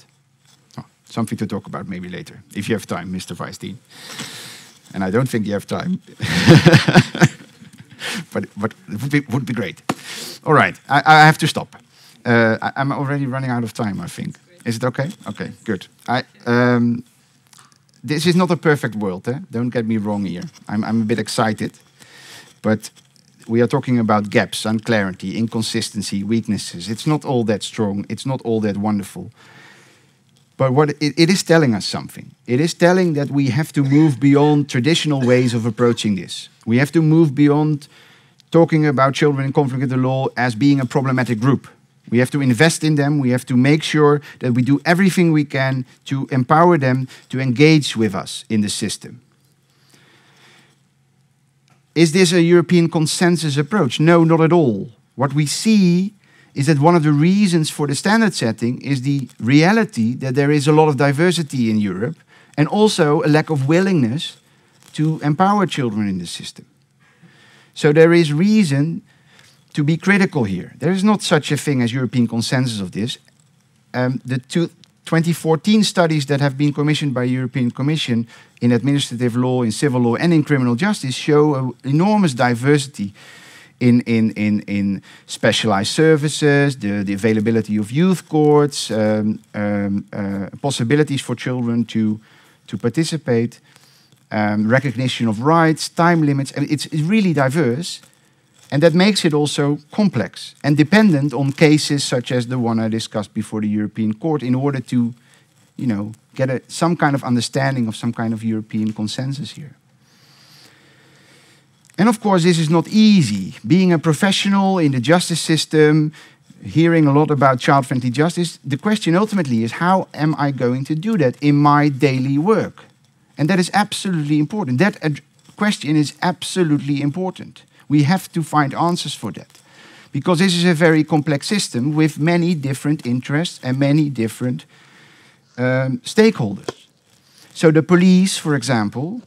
Oh, something to talk about maybe later, if you have time, Mr. Vice Dean. And I don't think you have time. but, but it would be, would be great. All right, I, I have to stop. Uh, I, am already running out of time, I think. Is it okay? Okay, good. I, um, this is not a perfect world, eh? don't get me wrong here. I'm, I'm a bit excited, but we are talking about gaps, unclarity, inconsistency, weaknesses. It's not all that strong, it's not all that wonderful. But what it, it is telling us something. It is telling that we have to move beyond traditional ways of approaching this. We have to move beyond talking about children in conflict with the law as being a problematic group we have to invest in them. We have to make sure that we do everything we can to empower them to engage with us in the system. Is this a European consensus approach? No, not at all. What we see is that one of the reasons for the standard setting is the reality that there is a lot of diversity in Europe and also a lack of willingness to empower children in the system. So there is reason to be critical here. There is not such a thing as European consensus of this. Um, the two, 2014 studies that have been commissioned by the European Commission in administrative law, in civil law, and in criminal justice show an enormous diversity in, in, in, in specialized services, the, the availability of youth courts, um, um, uh, possibilities for children to, to participate, um, recognition of rights, time limits. I mean, it's, it's really diverse. And that makes it also complex and dependent on cases such as the one I discussed before the European Court in order to, you know, get a, some kind of understanding of some kind of European consensus here. And of course, this is not easy. Being a professional in the justice system, hearing a lot about child friendly justice, the question ultimately is how am I going to do that in my daily work? And that is absolutely important. That question is absolutely important. We have to find answers for that. Because this is a very complex system with many different interests and many different um, stakeholders. So the police, for example,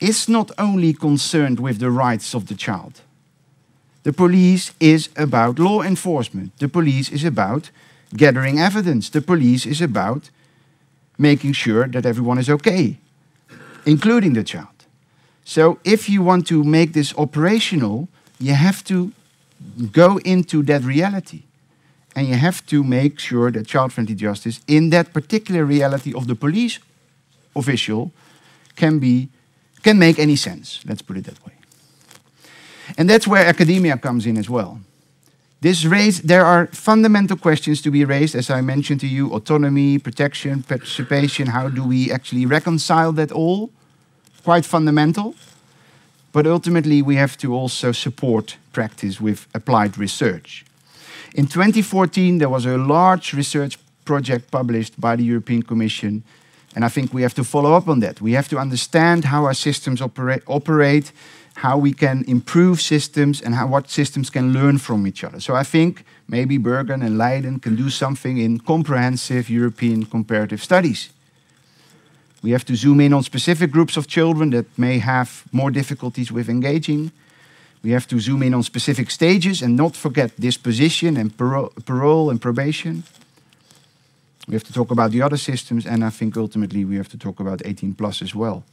is not only concerned with the rights of the child. The police is about law enforcement. The police is about gathering evidence. The police is about making sure that everyone is okay, including the child. So if you want to make this operational, you have to go into that reality. And you have to make sure that child-friendly justice in that particular reality of the police official can be can make any sense. Let's put it that way. And that's where academia comes in as well. This raise, there are fundamental questions to be raised, as I mentioned to you autonomy, protection, participation. How do we actually reconcile that all? Quite fundamental. But ultimately, we have to also support practice with applied research. In 2014, there was a large research project published by the European Commission and I think we have to follow up on that. We have to understand how our systems operate, operate how we can improve systems, and how, what systems can learn from each other. So I think maybe Bergen and Leiden can do something in comprehensive European comparative studies. We have to zoom in on specific groups of children that may have more difficulties with engaging. We have to zoom in on specific stages and not forget disposition and parole, parole and probation. We have to talk about the other systems, and I think ultimately we have to talk about 18 plus as well.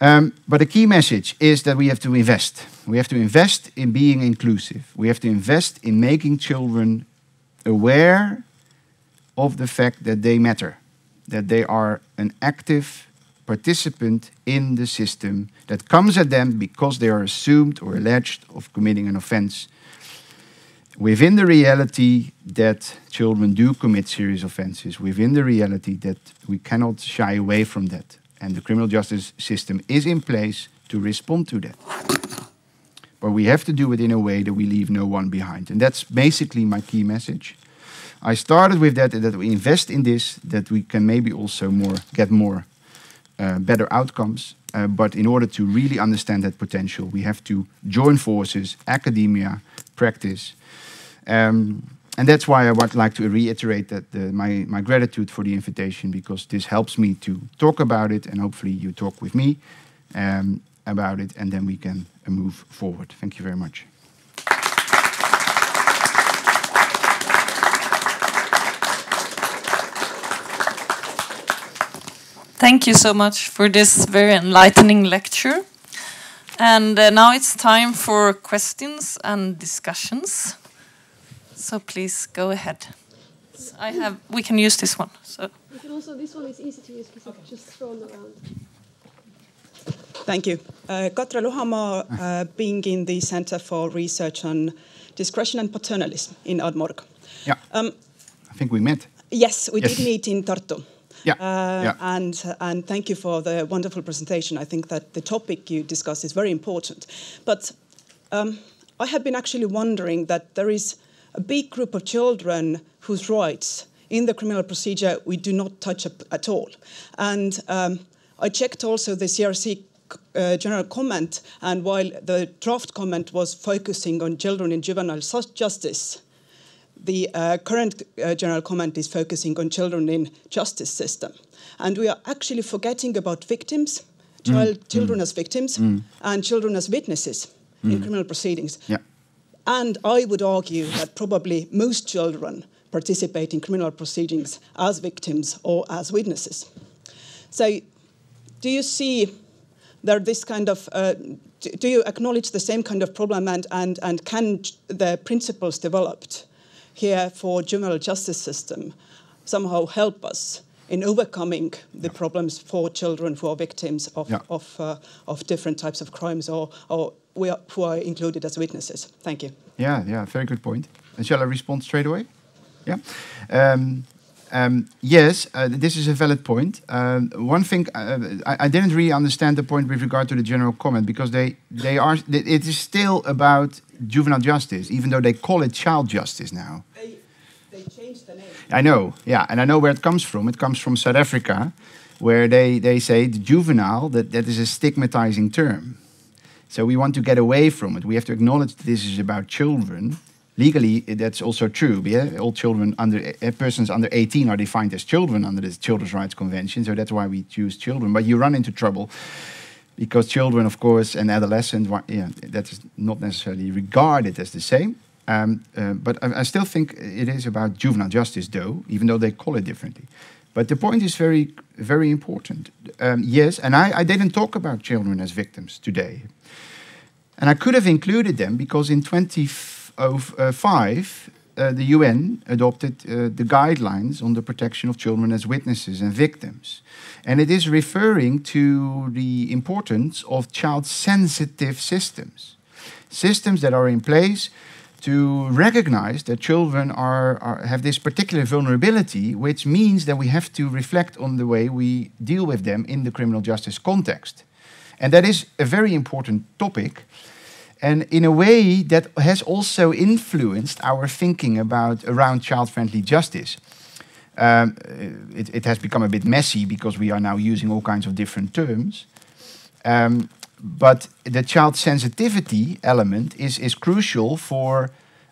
Um, but the key message is that we have to invest. We have to invest in being inclusive. We have to invest in making children aware of the fact that they matter, that they are an active participant in the system that comes at them because they are assumed or alleged of committing an offense within the reality that children do commit serious offenses, within the reality that we cannot shy away from that, and the criminal justice system is in place to respond to that. But we have to do it in a way that we leave no one behind. And that's basically my key message. I started with that, that we invest in this, that we can maybe also more get more uh, better outcomes. Uh, but in order to really understand that potential, we have to join forces, academia, practice, um, and that's why I would like to reiterate that the, my, my gratitude for the invitation because this helps me to talk about it and hopefully you talk with me um, about it and then we can uh, move forward. Thank you very much. Thank you so much for this very enlightening lecture. And uh, now it's time for questions and discussions. So please go ahead. I have. We can use this one. So. You can also. This one is easy to use because okay. it's just thrown around. Thank you. Uh, Katre Luhamaa, uh, being in the Center for Research on Discretion and Paternalism in Ardmorg. Yeah. Um, I think we met. Yes, we yes. did meet in Tartu. Yeah. Uh, yeah. And, and thank you for the wonderful presentation. I think that the topic you discussed is very important. But um, I have been actually wondering that there is a big group of children whose rights in the criminal procedure we do not touch at all. And um, I checked also the CRC uh, general comment, and while the draft comment was focusing on children in juvenile justice, the uh, current uh, general comment is focusing on children in justice system. And we are actually forgetting about victims, child, children as victims and children as witnesses in criminal proceedings. Yeah. And I would argue that probably most children participate in criminal proceedings as victims or as witnesses. So, do you see there this kind of uh, do, do you acknowledge the same kind of problem and, and, and can the principles developed here for juvenile justice system somehow help us in overcoming the problems for children who are victims of, Yeah. of, uh, of different types of crimes or, or we are, who are included as witnesses? Thank you. Yeah, yeah, very good point. And shall I respond straight away? Yeah. Um, um, yes, uh, this is a valid point. Um, one thing uh, I, I didn't really understand the point with regard to the general comment because they they are it is still about juvenile justice, even though they call it child justice now. They, they changed the name. I know, yeah, and I know where it comes from. It comes from South Africa, where they, they say the juvenile that, that is a stigmatizing term. So we want to get away from it. We have to acknowledge that this is about children. Legally, eh, that's also true. Yeah? All children under uh, persons under 18 are defined as children under the Children's Rights Convention. So that's why we choose children. But you run into trouble because children, of course, and adolescent, wa- yeah, that is not necessarily regarded as the same. Um, uh, but I, I still think it is about juvenile justice, though, even though they call it differently. But the point is very, very important. Um, yes, and I, I didn't talk about children as victims today. And I could have included them because in 2005, uh, the UN adopted uh, the guidelines on the protection of children as witnesses and victims. And it is referring to the importance of child sensitive systems. Systems that are in place to recognize that children are, are, have this particular vulnerability, which means that we have to reflect on the way we deal with them in the criminal justice context. And that is a very important topic. And in a way that has also influenced our thinking about around child-friendly justice. Um, it, it has become a bit messy because we are now using all kinds of different terms. Um, but the child sensitivity element is, is crucial for,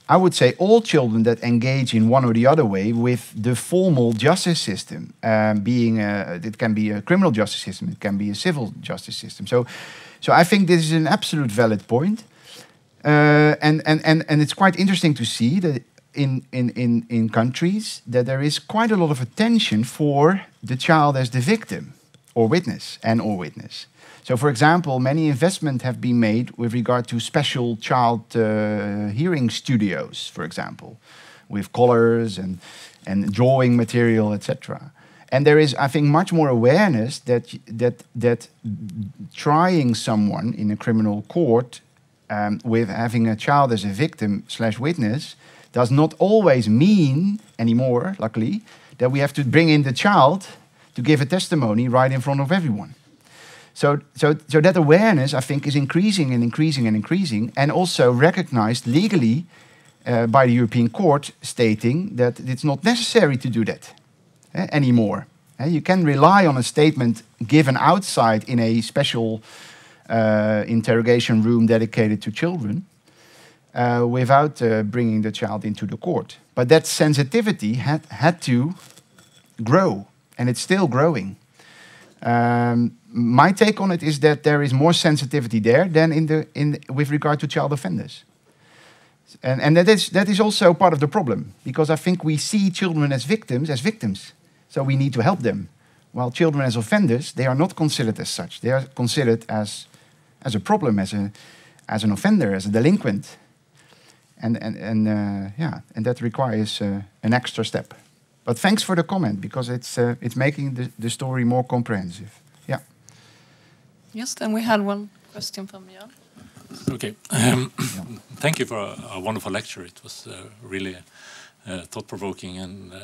I would say, all children that engage in one or the other way with the formal justice system. Um, being a, it can be a criminal justice system, it can be a civil justice system. So, so I think this is an absolute valid point. Uh, and, and, and, and it's quite interesting to see that in, in, in, in countries that there is quite a lot of attention for the child as the victim or witness and or witness. So, for example, many investments have been made with regard to special child uh, hearing studios, for example, with colors and, and drawing material, etc. And there is, I think, much more awareness that, that, that trying someone in a criminal court um, with having a child as a victim slash witness does not always mean anymore, luckily, that we have to bring in the child to give a testimony right in front of everyone. So, so, so that awareness, I think, is increasing and increasing and increasing, and also recognized legally uh, by the European Court, stating that it's not necessary to do that eh, anymore. Eh, you can rely on a statement given outside in a special uh, interrogation room dedicated to children uh, without uh, bringing the child into the court. But that sensitivity had, had to grow, and it's still growing. Um, my take on it is that there is more sensitivity there than in the, in, with regard to child offenders. And, and that, is, that is also part of the problem, because I think we see children as victims, as victims. So we need to help them. While children as offenders, they are not considered as such. They are considered as, as a problem, as, a, as an offender, as a delinquent. And, and, and uh, yeah, and that requires uh, an extra step. But thanks for the comment, because it's, uh, it's making the, the story more comprehensive. Yeah. Yes, then we had one question from Jan. Okay. Um, thank you for a, a wonderful lecture. It was uh, really uh, thought-provoking, and uh,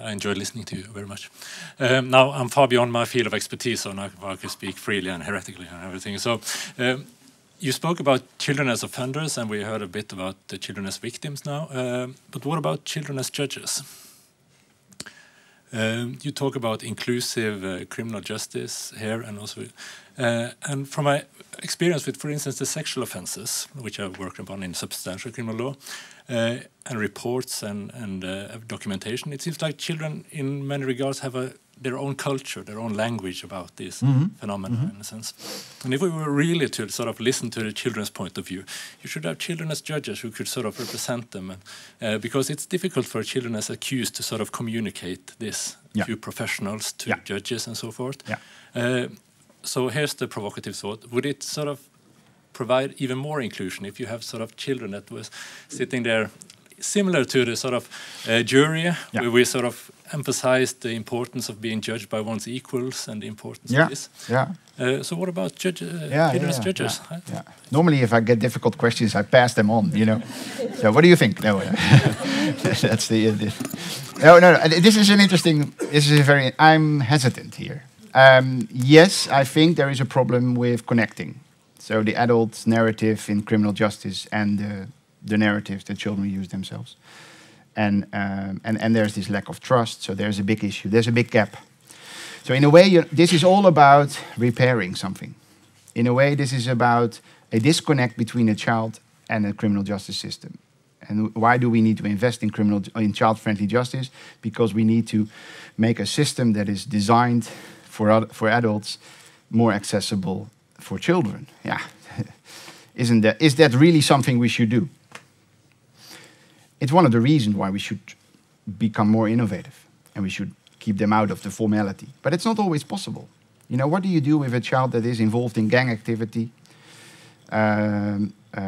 I enjoyed listening to you very much. Um, now, I'm far beyond my field of expertise, so now I can speak freely and heretically and everything. So, um, you spoke about children as offenders, and we heard a bit about the children as victims now. Um, but what about children as judges? Um, you talk about inclusive uh, criminal justice here, and also, uh, and from my experience with, for instance, the sexual offences, which I've worked upon in substantial criminal law, uh, and reports and, and uh, documentation, it seems like children, in many regards, have a their own culture, their own language about this Mm-hmm. phenomena in a sense. And if we were really to sort of listen to the children's point of view, you should have children as judges who could sort of represent them, and, uh, because it's difficult for children as accused to sort of communicate this Yeah. to professionals, to Yeah. judges, and so forth. Yeah. Uh, so here's the provocative thought: Would it sort of provide even more inclusion if you have sort of children that was sitting there similar to the sort of uh, jury Yeah. where we sort of emphasized the importance of being judged by one's equals and the importance Yeah, of this yeah, uh, so what about judge, uh, yeah, yeah, yeah, judges yeah, yeah. Normally, if I get difficult questions, I pass them on. You know. so, what do you think? No, that's the, uh, the. No, no, no. This is an interesting. This is a very. I'm hesitant here. Um, yes, I think there is a problem with connecting. So the adult narrative in criminal justice and the, the narratives that children use themselves, and um, and and there's this lack of trust. So there's a big issue. There's a big gap. So in a way, you, this is all about repairing something. In a way, this is about a disconnect between a child and a criminal justice system. And why do we need to invest in criminal in child-friendly justice? Because we need to make a system that is designed for for adults more accessible for children. Yeah, isn't that is that really something we should do? It's one of the reasons why we should become more innovative and we should keep them out of the formality. But it's not always possible. You know, what do you do with a child that is involved in gang activity? Um, uh,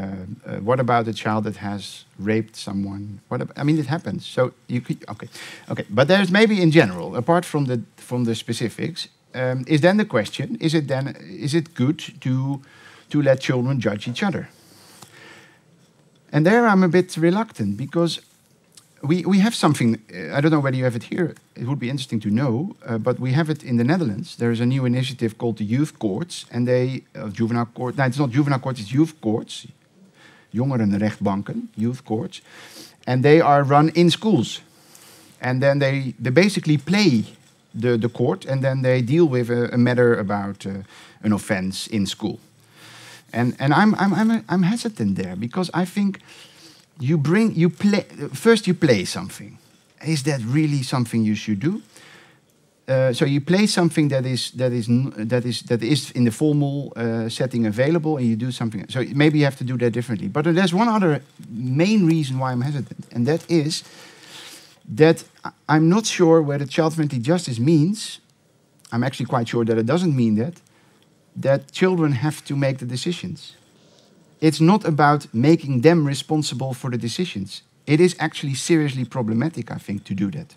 uh, what about a child that has raped someone? What ab- I mean, it happens. So you could okay, okay. But there's maybe in general, apart from the from the specifics, um, is then the question: Is it then is it good to to let children judge each other? And there I'm a bit reluctant because we, we have something, uh, I don't know whether you have it here, it would be interesting to know, uh, but we have it in the Netherlands. There is a new initiative called the Youth Courts, and they, uh, juvenile court, no, it's not juvenile courts, it's youth courts, jongerenrechtbanken, youth courts, and they are run in schools. And then they, they basically play the, the court, and then they deal with a, a matter about uh, an offense in school. And, and I'm, I'm, I'm, I'm hesitant there because I think you bring you play first you play something. Is that really something you should do? Uh, so you play something that is that is that is that is in the formal uh, setting available and you do something so maybe you have to do that differently. But there's one other main reason why i'm hesitant and that is that i'm not sure whether child-friendly justice means i'm actually quite sure that it doesn't mean that that children have to make the decisions it's not about making them responsible for the decisions. It is actually seriously problematic, I think, to do that.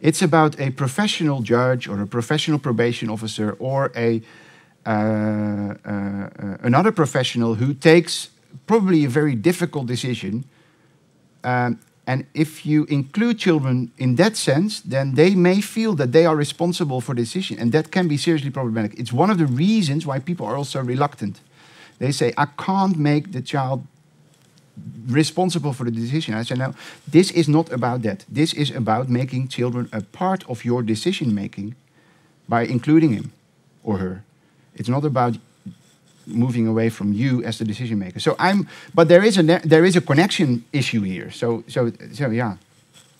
It's about a professional judge or a professional probation officer or a uh, uh, uh, another professional who takes probably a very difficult decision. Um, and if you include children in that sense, then they may feel that they are responsible for the decision, and that can be seriously problematic. It's one of the reasons why people are also reluctant they say, I can't make the child responsible for the decision. I say, no, this is not about that. This is about making children a part of your decision making by including him or her. It's not about moving away from you as the decision maker. So I'm, but there is a ne- there is a connection issue here. So so so yeah.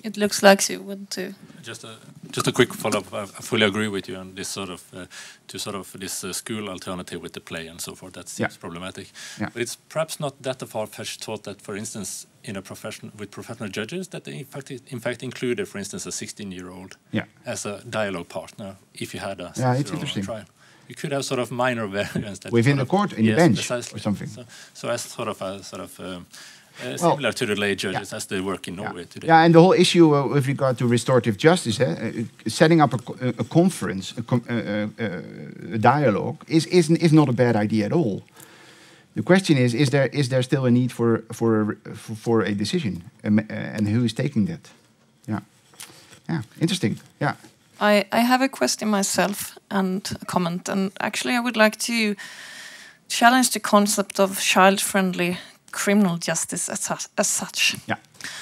It looks like you want to. Just a just a quick follow up. I I fully agree with you on this sort of uh, to sort of this uh, school alternative with the play and so forth. That seems Yeah. problematic. Yeah. But it's perhaps not that a far fetched thought that, for instance, in a profession with professional judges, that they in fact in fact included, for instance, a 16 year old Yeah. as a dialogue partner if you had a Yeah, it's interesting. trial. You could have sort of minor variants that Within the court, in the bench precisely. or something. So, so as sort of a sort of um, uh, similar to the lay judges as they work in Norway today. Yeah, and the whole issue uh, with regard to restorative justice, eh, uh, setting up a, co- a- conference, a, com- uh, uh, uh, a dialogue, is, is, is not a bad idea at all. The question is: Is there is there still a need for for a, for, for a decision, um, uh, and who is taking that? Yeah, yeah, interesting. Yeah, I, I have a question myself and a comment, and actually, I would like to challenge the concept of child friendly criminal justice as, su- as such. yeah.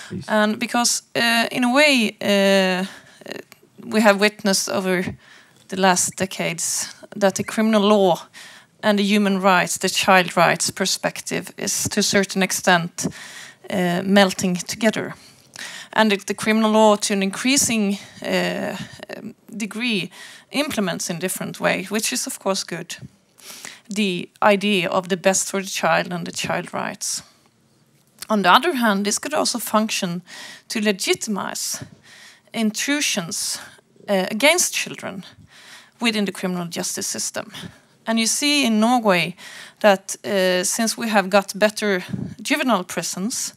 Please. And because, uh, in a way, uh, we have witnessed over the last decades that the criminal law and the human rights, the child rights perspective is to a certain extent uh, melting together. And the criminal law, to an increasing uh, um, degree, implements in different way, which is of course good. The idea of the best for the child and the child rights. On the other hand, this could also function to legitimize intrusions uh, against children within the criminal justice system. And you see in Norway that uh, since we have got better juvenile prisons,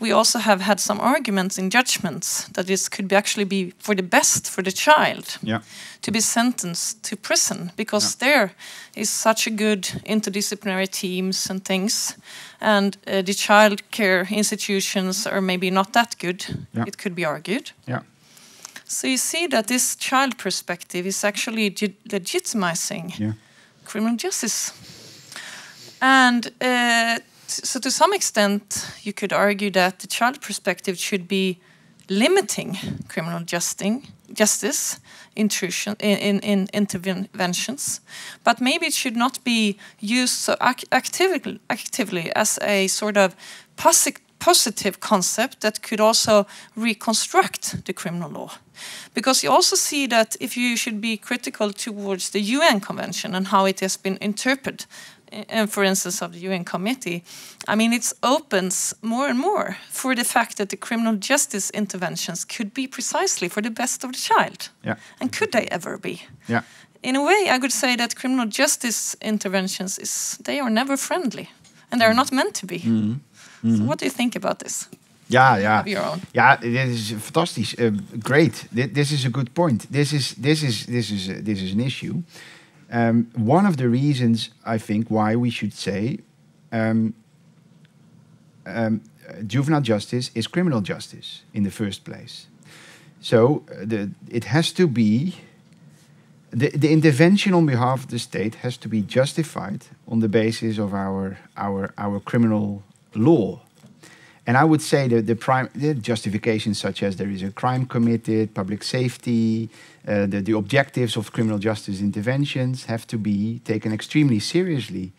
we also have had some arguments in judgments that this could be actually be for the best for the child Yeah. to be sentenced to prison because there is such a good interdisciplinary teams and things and uh, the child care institutions are maybe not that good Yeah. it could be argued Yeah. so you see that this child perspective is actually legitimizing Yeah. criminal justice. And uh, so, to some extent, you could argue that the child perspective should be limiting criminal justing, justice intrusion in, in, in interventions, but maybe it should not be used so ac- actively, actively as a sort of posi- positive concept that could also reconstruct the criminal law. Because you also see that if you should be critical towards the UN Convention and how it has been interpreted, and for instance of the UN Committee, I mean it opens more and more for the fact that the criminal justice interventions could be precisely for the best of the child. Yeah. And could they ever be? Yeah. In a way, I could say that criminal justice interventions is they are never friendly, and they are not meant to be. So, what do you think about this? Ja, ja. Have your own. Ja, dit is fantastisch. Uh, great. This is a good point. This is this is this is this is an issue. Um, one of the reasons I think why we should say um, um, juvenile justice is criminal justice in the first place. So uh, the, it has to be the, the intervention on behalf of the state has to be justified on the basis of our our our criminal law. And I would say that the prime the justifications such as there is a crime committed, public safety, uh, the, the objectives of criminal justice interventions have to be taken extremely seriously.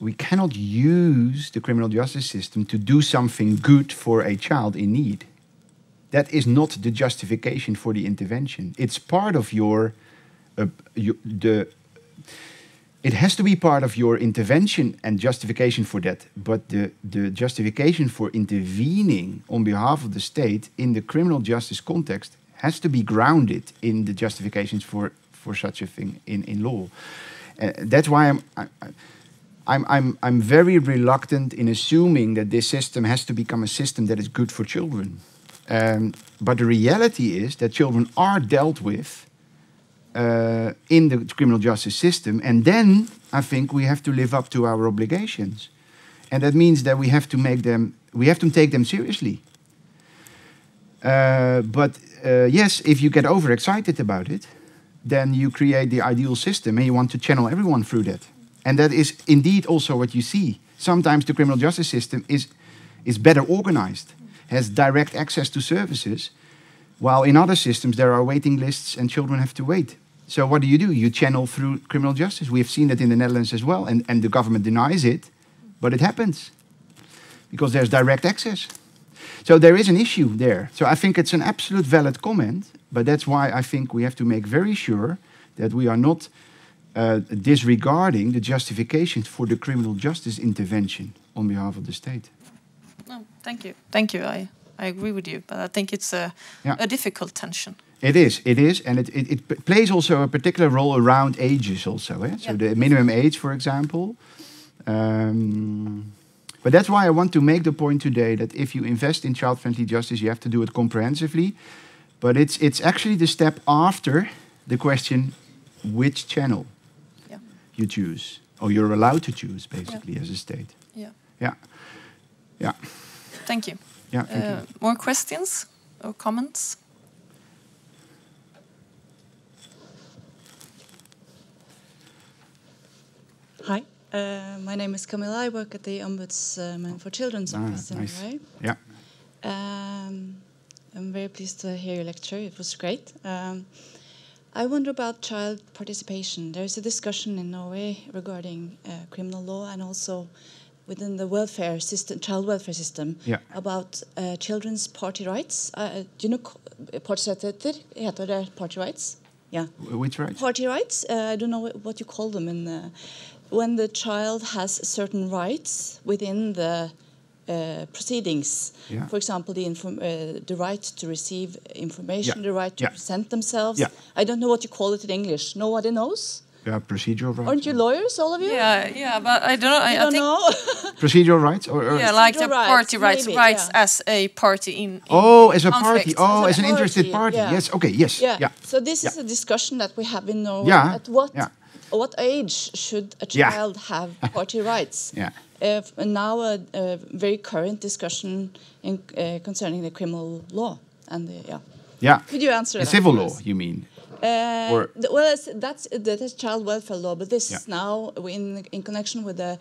We cannot use the criminal justice system to do something good for a child in need. That is not the justification for the intervention. It's part of your, uh, you, the it has to be part of your intervention and justification for that. But the, the justification for intervening on behalf of the state in the criminal justice context has to be grounded in the justifications for, for such a thing in, in law. Uh, that's why I'm, I, I- I'm, I'm, I'm very reluctant in assuming that this system has to become a system that is good for children. Um, but the reality is that children are dealt with uh, in the criminal justice system. And then I think we have to live up to our obligations. And that means that we have to make them, we have to take them seriously. Uh, but uh, yes, if you get overexcited about it, then you create the ideal system and you want to channel everyone through that. And that is indeed also what you see. Sometimes the criminal justice system is, is better organized, has direct access to services, while in other systems there are waiting lists and children have to wait. So what do you do? You channel through criminal justice. We have seen that in the Netherlands as well, and, and the government denies it, but it happens because there's direct access. So there is an issue there. So I think it's an absolute valid comment, but that's why I think we have to make very sure that we are not uh, disregarding the justifications for the criminal justice intervention on behalf of the state. No, thank you. Thank you. I, I agree with you, but I think it's a, Yeah. a difficult tension. It is, it is, and it, it, it plays also a particular role around ages also. Eh? So Yeah. the minimum age, for example. Um, but that's why I want to make the point today that if you invest in child-friendly justice, you have to do it comprehensively. But it's it's actually the step after the question, which channel Yeah. you choose, or you're allowed to choose, basically, as a state. Yeah. Yeah, yeah, Thank you. yeah. Thank Uh, you. more questions or comments? Uh, my name is Camilla. I work at the Ombudsman for Children's Ah, Office in nice. Norway. Yeah. Um, I'm very pleased to hear your lecture. It was great. Um, I wonder about child participation. There is a discussion in Norway regarding uh, criminal law and also within the welfare system, child welfare system, Yeah. about uh, children's party rights. Uh, do you know co- Heter det party rights? Yeah. Which rights? Party rights. Uh, I don't know what you call them. In the, when the child has certain rights within the uh, proceedings. Yeah. For example, the inform- uh, the right to receive information, Yeah. the right to Yeah. present themselves. Yeah. I don't know what you call it in English. Nobody knows. Yeah, procedural rights. Aren't you lawyers, all of you? Yeah, yeah, but I don't know. I, I don't think know. Procedural rights or, or yeah, like the Procedural party rights, rights maybe, rights yeah. as a party in. in Oh, as a conflict. party. Oh, As as a an interested party, party. yeah. Yes. Okay. Yes. yeah. Yeah. So this is a discussion that we have in Norway. Yeah, At what yeah. What age should a Yeah. child have party rights? Yeah. Uh, now a, a very current discussion in, uh, concerning the criminal law and the, yeah. Yeah. Could you answer The that civil law, you mean? Uh, Or- th- well, that's that is child welfare law, but this Yeah. is now in in connection with the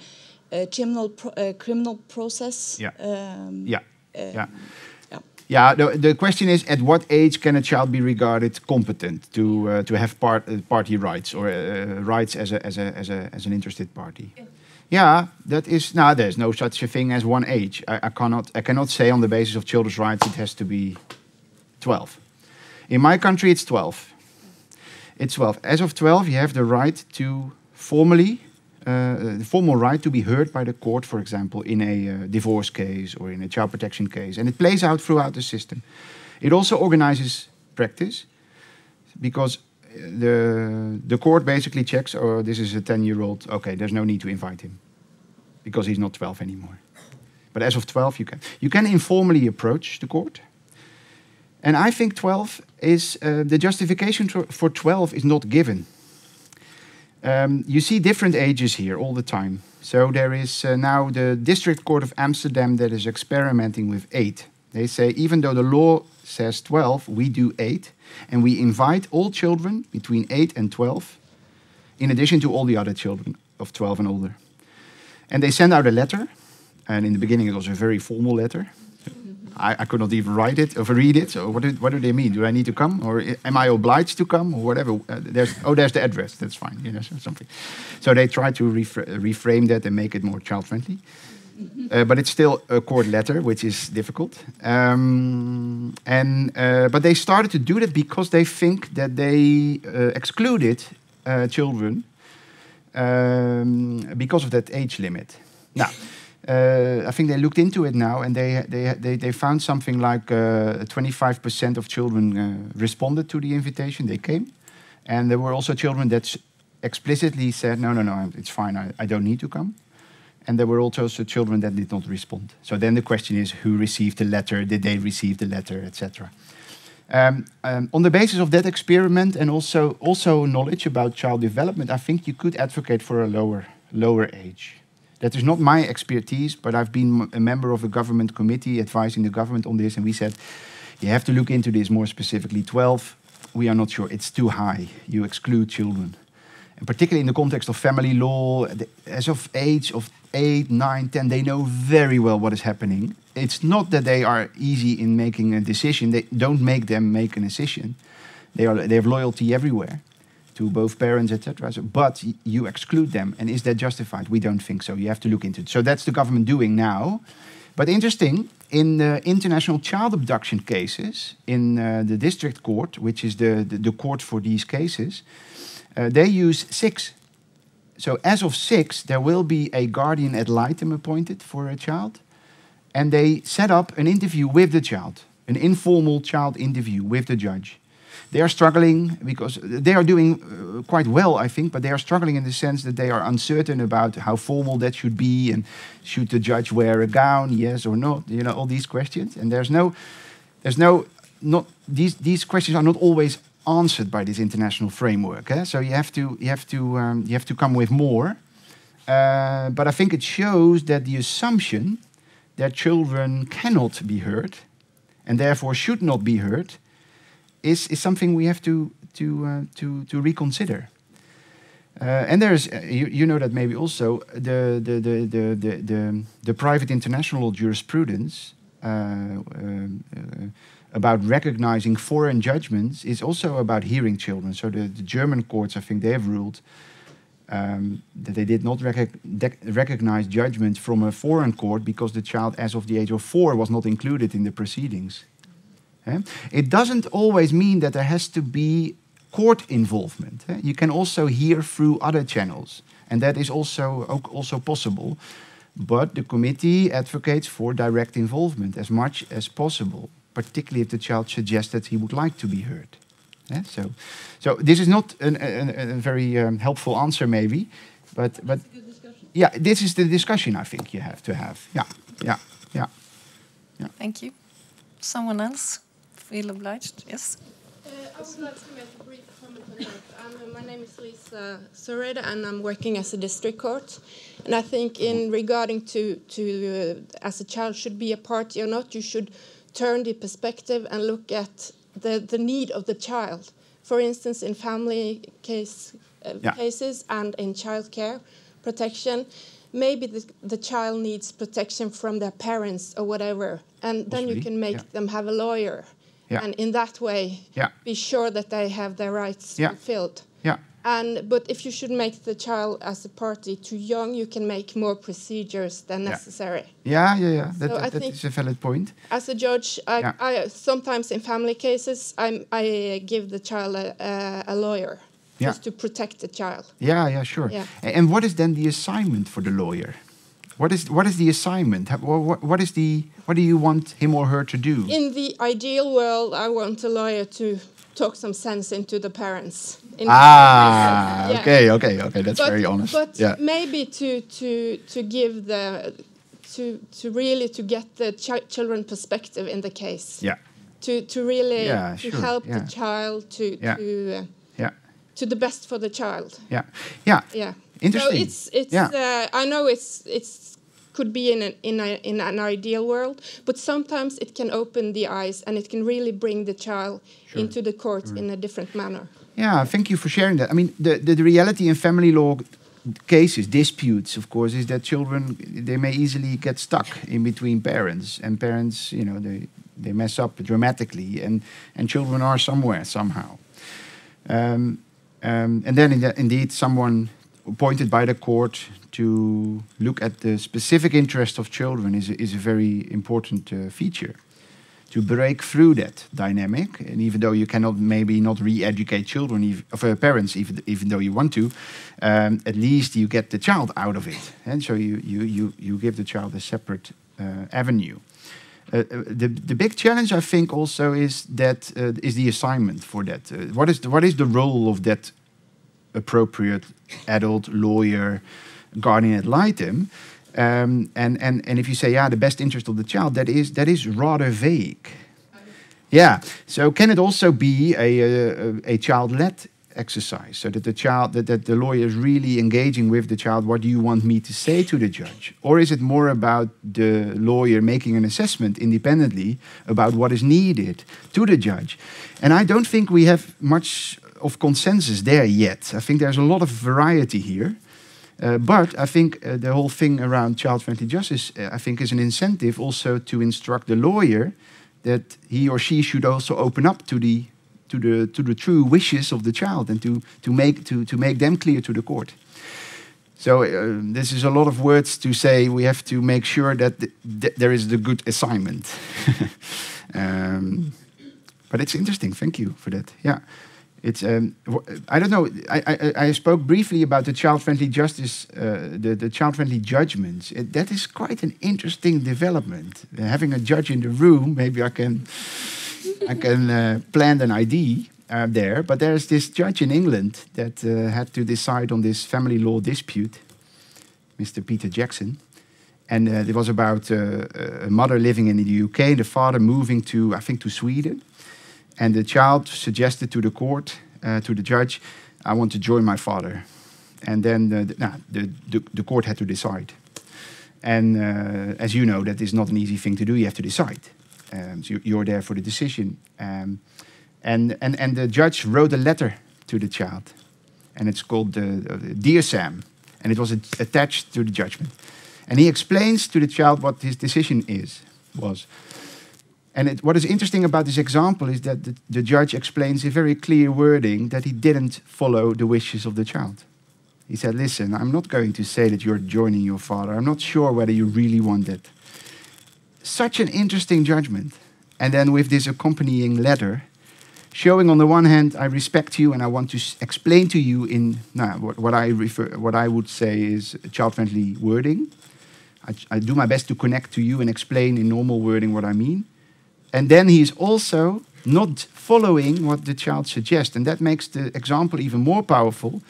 uh, criminal pro, uh, criminal process. Yeah. Um, Yeah. yeah. Yeah. The, the question is at what age can a child be regarded competent to uh, to have part, uh, party rights or uh, rights as a, as a as a as an interested party? Yeah, that is now there's no such a thing as one age. I, I cannot I cannot say on the basis of children's rights it has to be 12. In my country it's 12. It's 12. As of 12 you have the right to formally uh, the formal right to be heard by the court, for example, in a uh, divorce case or in a child protection case. And it plays out throughout the system. It also organizes practice because uh, the, the court basically checks, oh, this is a 10 year old, okay, there's no need to invite him because he's not 12 anymore. But as of 12, you can. You can informally approach the court. And I think 12 is, uh, the justification for 12 is not given. Um, you see different ages here all the time. So there is uh, now the District Court of Amsterdam that is experimenting with eight. They say even though the law says 12, we do eight, and we invite all children between 8 and 12, in addition to all the other children of 12 and older. And they send out a letter, and in the beginning it was a very formal letter. I, I could not even write it or read it. So what do, what do they mean? Do I need to come, or am I obliged to come, or whatever? Uh, there's oh, there's the address. That's fine. You know, so something. So they try to refra- reframe that and make it more child friendly. Uh, but it's still a court letter, which is difficult. Um, and uh, but they started to do that because they think that they uh, excluded uh, children um, because of that age limit. Now, uh, I think they looked into it now, and they they they, they found something like twenty five percent of children uh, responded to the invitation. They came, and there were also children that explicitly said, "No, no, no, it's fine. I, I don't need to come." And there were also so children that did not respond. So then the question is, who received the letter? Did they receive the letter, etc. Um, um, on the basis of that experiment and also also knowledge about child development, I think you could advocate for a lower lower age. That is not my expertise, but I've been a member of a government committee advising the government on this, and we said you have to look into this more specifically. Twelve, we are not sure; it's too high. You exclude children, and particularly in the context of family law, as of age of eight, nine, ten, they know very well what is happening. It's not that they are easy in making a decision. They don't make them make a decision. They are they have loyalty everywhere to both parents, etc. So, but you exclude them, and is that justified? We don't think so. You have to look into it. So that's the government doing now. But interesting, in the international child abduction cases, in uh, the district court, which is the, the, the court for these cases, uh, they use six. So as of six, there will be a guardian ad litem appointed for a child, and they set up an interview with the child, an informal child interview with the judge. They are struggling because they are doing uh, quite well, I think, but they are struggling in the sense that they are uncertain about how formal that should be and should the judge wear a gown, yes or not, you know, all these questions. And there's no, there's no, not these these questions are not always answered by this international framework. Eh? So you have to you have to um, you have to come with more. Uh, but I think it shows that the assumption that children cannot be heard and therefore should not be heard is, is something we have to, to, uh, to, to reconsider. Uh, and there's, uh, you, you know that maybe also, the, the, the, the, the, the, the private international jurisprudence uh, uh, about recognizing foreign judgments is also about hearing children. So the, the German courts, I think they have ruled um, that they did not dec- recognize judgment from a foreign court because the child, as of the age of four, was not included in the proceedings. Eh? It doesn't always mean that there has to be court involvement. eh? You can also hear through other channels, and that is also also possible. But the committee advocates for direct involvement as much as possible, particularly if the child suggests that he would like to be heard. Yeah, so, so this is not an, a, a very um, helpful answer, maybe, but but yeah, this is the discussion I think you have to have. Yeah, yeah, yeah. Thank you. Someone else feel obliged? Yes. Uh, I would like to make a brief comment on that. Um, my name is Lisa Soreda, and I'm working as a district court. And I think, in regarding to to uh, as a child should be a party or not, you should turn the perspective and look at the the need of the child. For instance, in family case uh, Yeah. cases and in child care protection. Maybe the, the child needs protection from their parents or whatever, and then you can make yeah. them have a lawyer, Yeah. and in that way, Yeah. be sure that they have their rights Yeah. fulfilled. Yeah, And but if you should make the child as a party too young, you can make more procedures than necessary. yeah, yeah, yeah. That, So I that, that think- is a valid point. As a judge, I. I sometimes in family cases, I'm, I give the child a, a, a lawyer Yeah. just to protect the child. Yeah, yeah, sure. Yeah. And what is then the assignment for the lawyer? What is what is the assignment? What, what is the what do you want him or her to do? In the ideal world, I want a lawyer to talk some sense into the parents. In ah, Yeah. okay, okay, okay. That's but, very honest. But yeah, maybe to to to give the to to really to get the chi- children perspective in the case. yeah, To to really Yeah, to sure, help the child to Yeah. to uh, yeah, to the best for the child. yeah, yeah. Yeah. Interesting. So it's it's Yeah. uh, I know it's it's could be in an in a in an ideal world, but sometimes it can open the eyes and it can really bring the child into the court Mm. in a different manner. Yeah, thank you for sharing that. I mean, the, the, the reality in family law cases, disputes, of course, is that children they may easily get stuck in between parents, and parents, you know, they they mess up dramatically, and and children are somewhere somehow. Um, um, and then, in the, indeed, someone appointed by the court to look at the specific interest of children is a, is a very important uh, feature to break through that dynamic. And even though you cannot maybe not re-educate children, of uh, parents, even even though you want to, um, at least you get the child out of it, and so you you you you give the child a separate uh, avenue. Uh, uh, the the big challenge, I think, also is that uh, is the assignment for that. Uh, what is the, what is the role of that appropriate adult lawyer guardian ad litem? Um, and, and, and if you say, yeah, the best interest of the child, that is, that is rather vague. Yeah. So can it also be a, a, a child-led exercise, so that the child, that, that the lawyer is really engaging with the child? What do you want me to say to the judge, or is it more about the lawyer making an assessment independently about what is needed to the judge? And I don't think we have much of consensus there yet. I think there's a lot of variety here. Uh, but I think uh, the whole thing around child-friendly justice, uh, I think, is an incentive also to instruct the lawyer that he or she should also open up to the to the to the true wishes of the child and to to make to to make them clear to the court. So uh, this is a lot of words to say. We have to make sure that th th there is the good assignment. um, but it's interesting. Thank you for that. Yeah. It's um, I don't know. I, I, I spoke briefly about the child-friendly justice, uh, the, the child-friendly judgments. It, that is quite an interesting development. Uh, having a judge in the room, maybe I can I can uh, plant an idea uh, there. But there's this judge in England that uh, had to decide on this family law dispute, Mr. Peter Jackson. And uh, it was about a mother living in the UK, the father moving to, I think, to Sweden. And the child suggested to the court, uh, to the judge, I want to join my father. And then the, the, nah, the, the, the court had to decide. And uh, as you know, that is not an easy thing to do. You have to decide. Um, so you- you're there for the decision. Um, and, and, and the judge wrote a letter to the child. And it's called uh, Dear Sam. And it was at- attached to the judgment. And he explains to the child what his decision is, was. And it, what is interesting about this example is that the, the judge explains in very clear wording that he didn't follow the wishes of the child. He said, Listen, I'm not going to say that you're joining your father. I'm not sure whether you really want it. Such an interesting judgment. And then with this accompanying letter, showing on the one hand, I respect you and I want to explain to you in nah, what, what, I refer, what I would say is child-friendly wording. I, I do my best to connect to you and explain in normal wording what I mean. And then he is also not following what the child suggests. And that makes the example even more powerful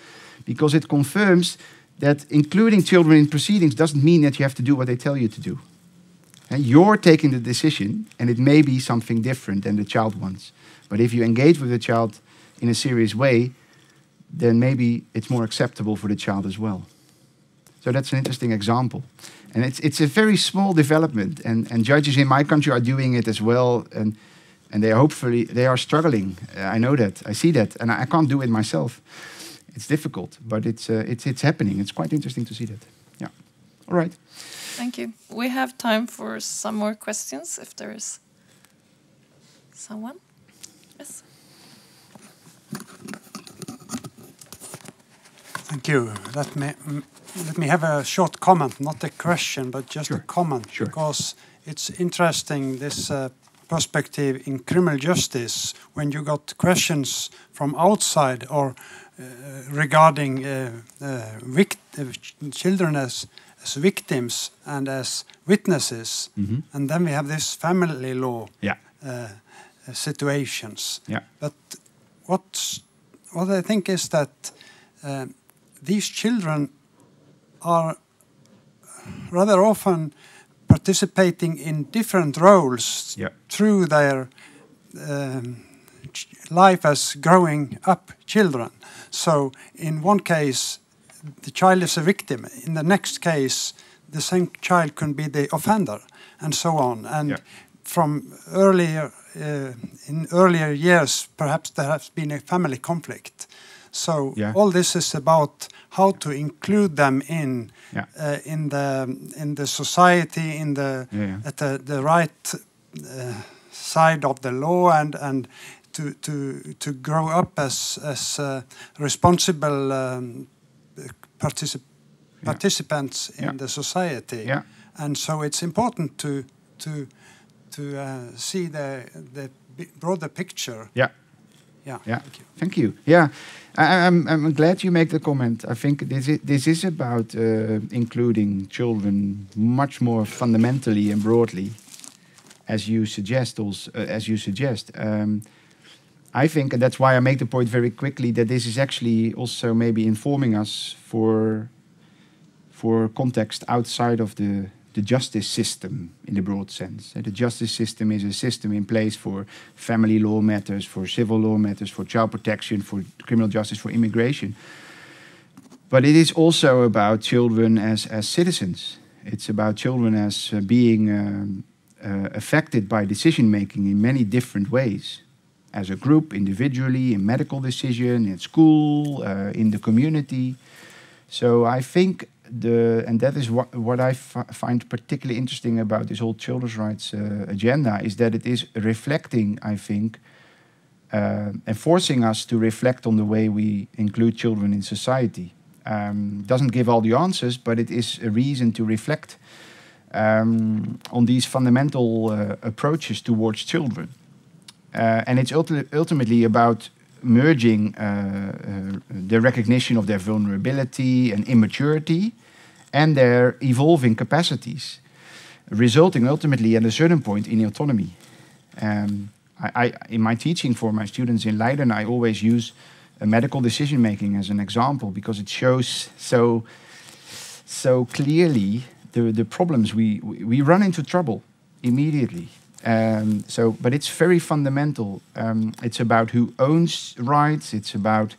because it confirms that including children in proceedings doesn't mean that you have to do what they tell you to do. And you're taking the decision, and it may be something different than the child wants. But if you engage with the child in a serious way, then maybe it's more acceptable for the child as well. So that's an interesting example. And it's, it's a very small development, and, and judges in my country are doing it as well. And, and they are hopefully they are struggling. Uh, I know that. I see that, and I, I can't do it myself. It's difficult, but it's uh, it's it's happening. It's quite interesting to see that. Yeah. All right. Thank you. We have time for some more questions if there is someone. Yes. Thank you. Let me mm, let me have a short comment, not a question, but just a comment, Sure. because it's interesting this uh, perspective in criminal justice when you got questions from outside or uh, regarding uh, uh, uh, children as as victims and as witnesses, Mhm. and then we have this family law Yeah. uh, situations. Yeah. But what's, what I think is that uh, these children are rather often participating in different roles through their um, life as growing up children. So, in one case, the child is a victim. In the next case, the same child can be the offender, and so on. And from earlier uh, in earlier years, perhaps there has been a family conflict. So Yeah. all this is about how to include them in Yeah. uh, in the in the society, in the Yeah, at the, the right uh, side of the law, and and to to to grow up as as uh, responsible um, particip- participants in the society. And so it's important to to to uh, see the the broader picture. Yeah. Yeah. Yeah. Thank you. Thank you. Yeah, I, I'm, I'm glad you make the comment. I think this is, this is about uh, including children much more fundamentally and broadly, as you suggest. Also, uh, as you suggest, um, I think, and that's why I make the point very quickly that this is actually also maybe informing us for for context outside of the the justice system in the broad sense. Uh, The justice system is a system in place for family law matters, for civil law matters, for child protection, for criminal justice, for immigration. But it is also about children as, as citizens. It's about children as uh, being um, uh, affected by decision making in many different ways. As a group, individually, in medical decision, in school, uh, in the community. So I think the and that is what what I find particularly interesting about this whole children's rights uh, agenda is that it is reflecting, I think, uh, and forcing us to reflect on the way we include children in society. Um, doesn't give all the answers, but it is a reason to reflect um, on these fundamental uh, approaches towards children. Uh, and it's ulti- ultimately about merging uh, uh, the recognition of their vulnerability and immaturity and their evolving capacities, resulting ultimately at a certain point in autonomy. Um, I, I, in my teaching for my students in Leiden, I always use uh, medical decision making as an example because it shows so so clearly the, the problems we, we we run into trouble immediately. Um, so, but it's very fundamental. Um, it's about who owns rights. It's about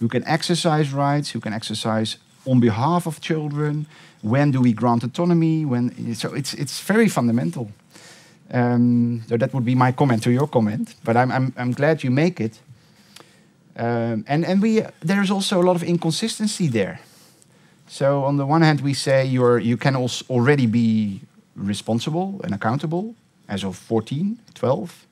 who can exercise rights, who can exercise on behalf of children. When do we grant autonomy? When so it's it's very fundamental. Um, so that would be my comment to your comment. But I'm I'm, I'm glad you make it. Um, and and we there's also a lot of inconsistency there. So on the one hand, we say you're you can also already be responsible and accountable as of 14, 12.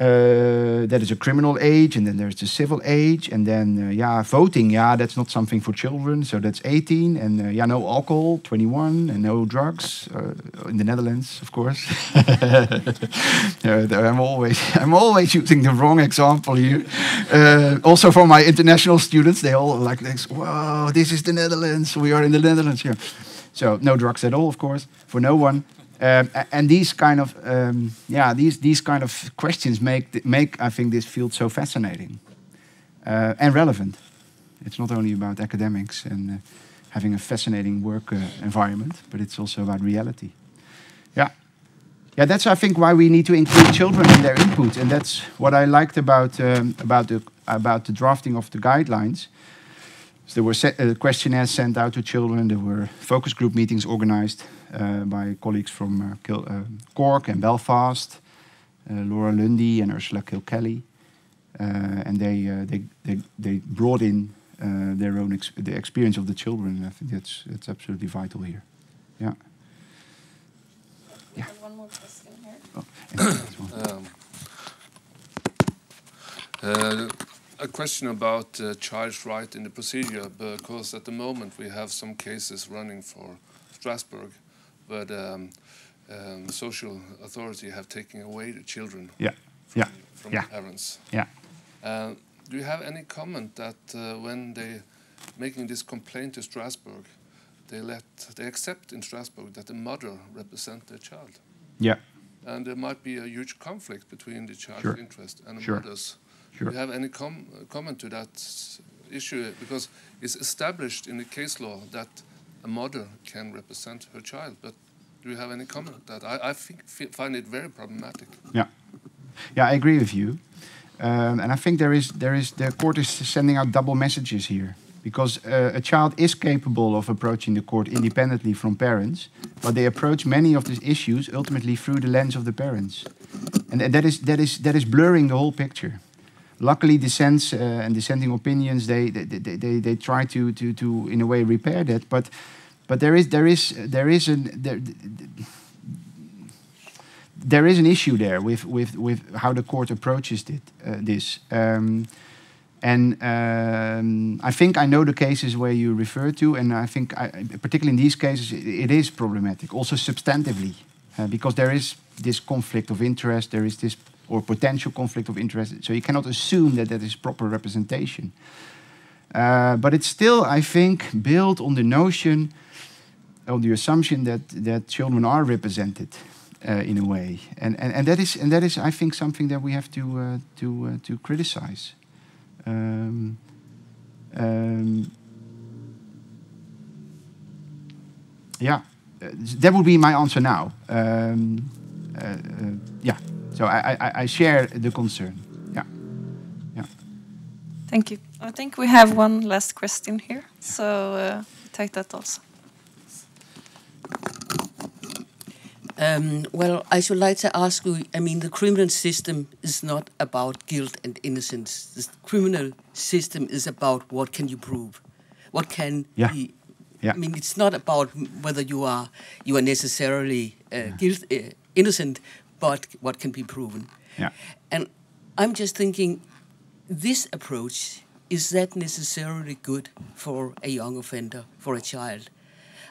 Uh, that is a criminal age, and then there's the civil age, and then uh, yeah, voting. Yeah, that's not something for children, so that's 18, and uh, yeah, no alcohol, 21, and no drugs uh, in the Netherlands, of course. Uh, I'm always I'm always using the wrong example here. Uh, also for my international students, they all like this. Wow, this is the Netherlands. We are in the Netherlands. here. So no drugs at all, of course, for no one. Um, and these kind of um, yeah these these kind of questions make make I think this field so fascinating uh, and relevant. It's not only about academics and uh, having a fascinating work uh, environment, but it's also about reality. Yeah, yeah. That's I think why we need to include children in their input, and that's what I liked about um, about the about the drafting of the guidelines. So there were uh, questionnaires sent out to children. There were focus group meetings organized by colleagues from uh, Kil- uh, Cork and Belfast, uh, Laura Lundy and Ursula Kilkelly, uh, and they, uh, they they they brought in uh, their own ex- the experience of the children. And I think that's that's absolutely vital here. Yeah. Yeah. One more question here. Oh, this one. Um, uh, a question about uh, child's right in the procedure, because at the moment we have some cases running for Strasbourg, the um, um, social authority have taken away the children Yeah. Yeah. from Yeah. the parents. Yeah. Uh, do you have any comment that uh, when they making this complaint to Strasbourg, they let they accept in Strasbourg that the mother represent their child? Yeah. and there might be a huge conflict between the child's Sure. interest and the Sure. mother's. Sure. Do you have any com- comment to that issue? Because it's established in the case law that a mother can represent her child, but do you have any comment on that? I, I think, find it very problematic. Yeah, yeah, I agree with you, um, and I think there is there is the court is sending out double messages here because uh, a child is capable of approaching the court independently from parents, but they approach many of these issues ultimately through the lens of the parents, and that is that is that is blurring the whole picture. Luckily, dissents uh, and dissenting opinions they they, they, they they try to, to to in a way repair that, but but there is there is there is an there, there is an issue there with, with, with how the court approaches it, uh, this. Um, and um, I think I know the cases where you refer to, and I think, I, particularly in these cases, it, it is problematic, also substantively, uh, because there is this conflict of interest, there is this, or potential conflict of interest, so you cannot assume that that is proper representation. Uh, but it's still, I think, built on the notion, on the assumption that, that children are represented uh, in a way, and, and and that is and that is I think something that we have to uh, to uh, to criticize. Um, um, yeah, uh, that would be my answer now. Um, yeah, so I, I, I share the concern. Yeah, yeah. Thank you. I think we have one last question here, so uh, take that also. Um, well, I should like to ask you. I mean, the criminal system is not about guilt and innocence. The criminal system is about what can you prove, what can Yeah. be. Yeah. I mean, it's not about whether you are you are necessarily uh, guilt, uh, innocent, but what can be proven. Yeah. And I'm just thinking, this approach is that necessarily good for a young offender, for a child?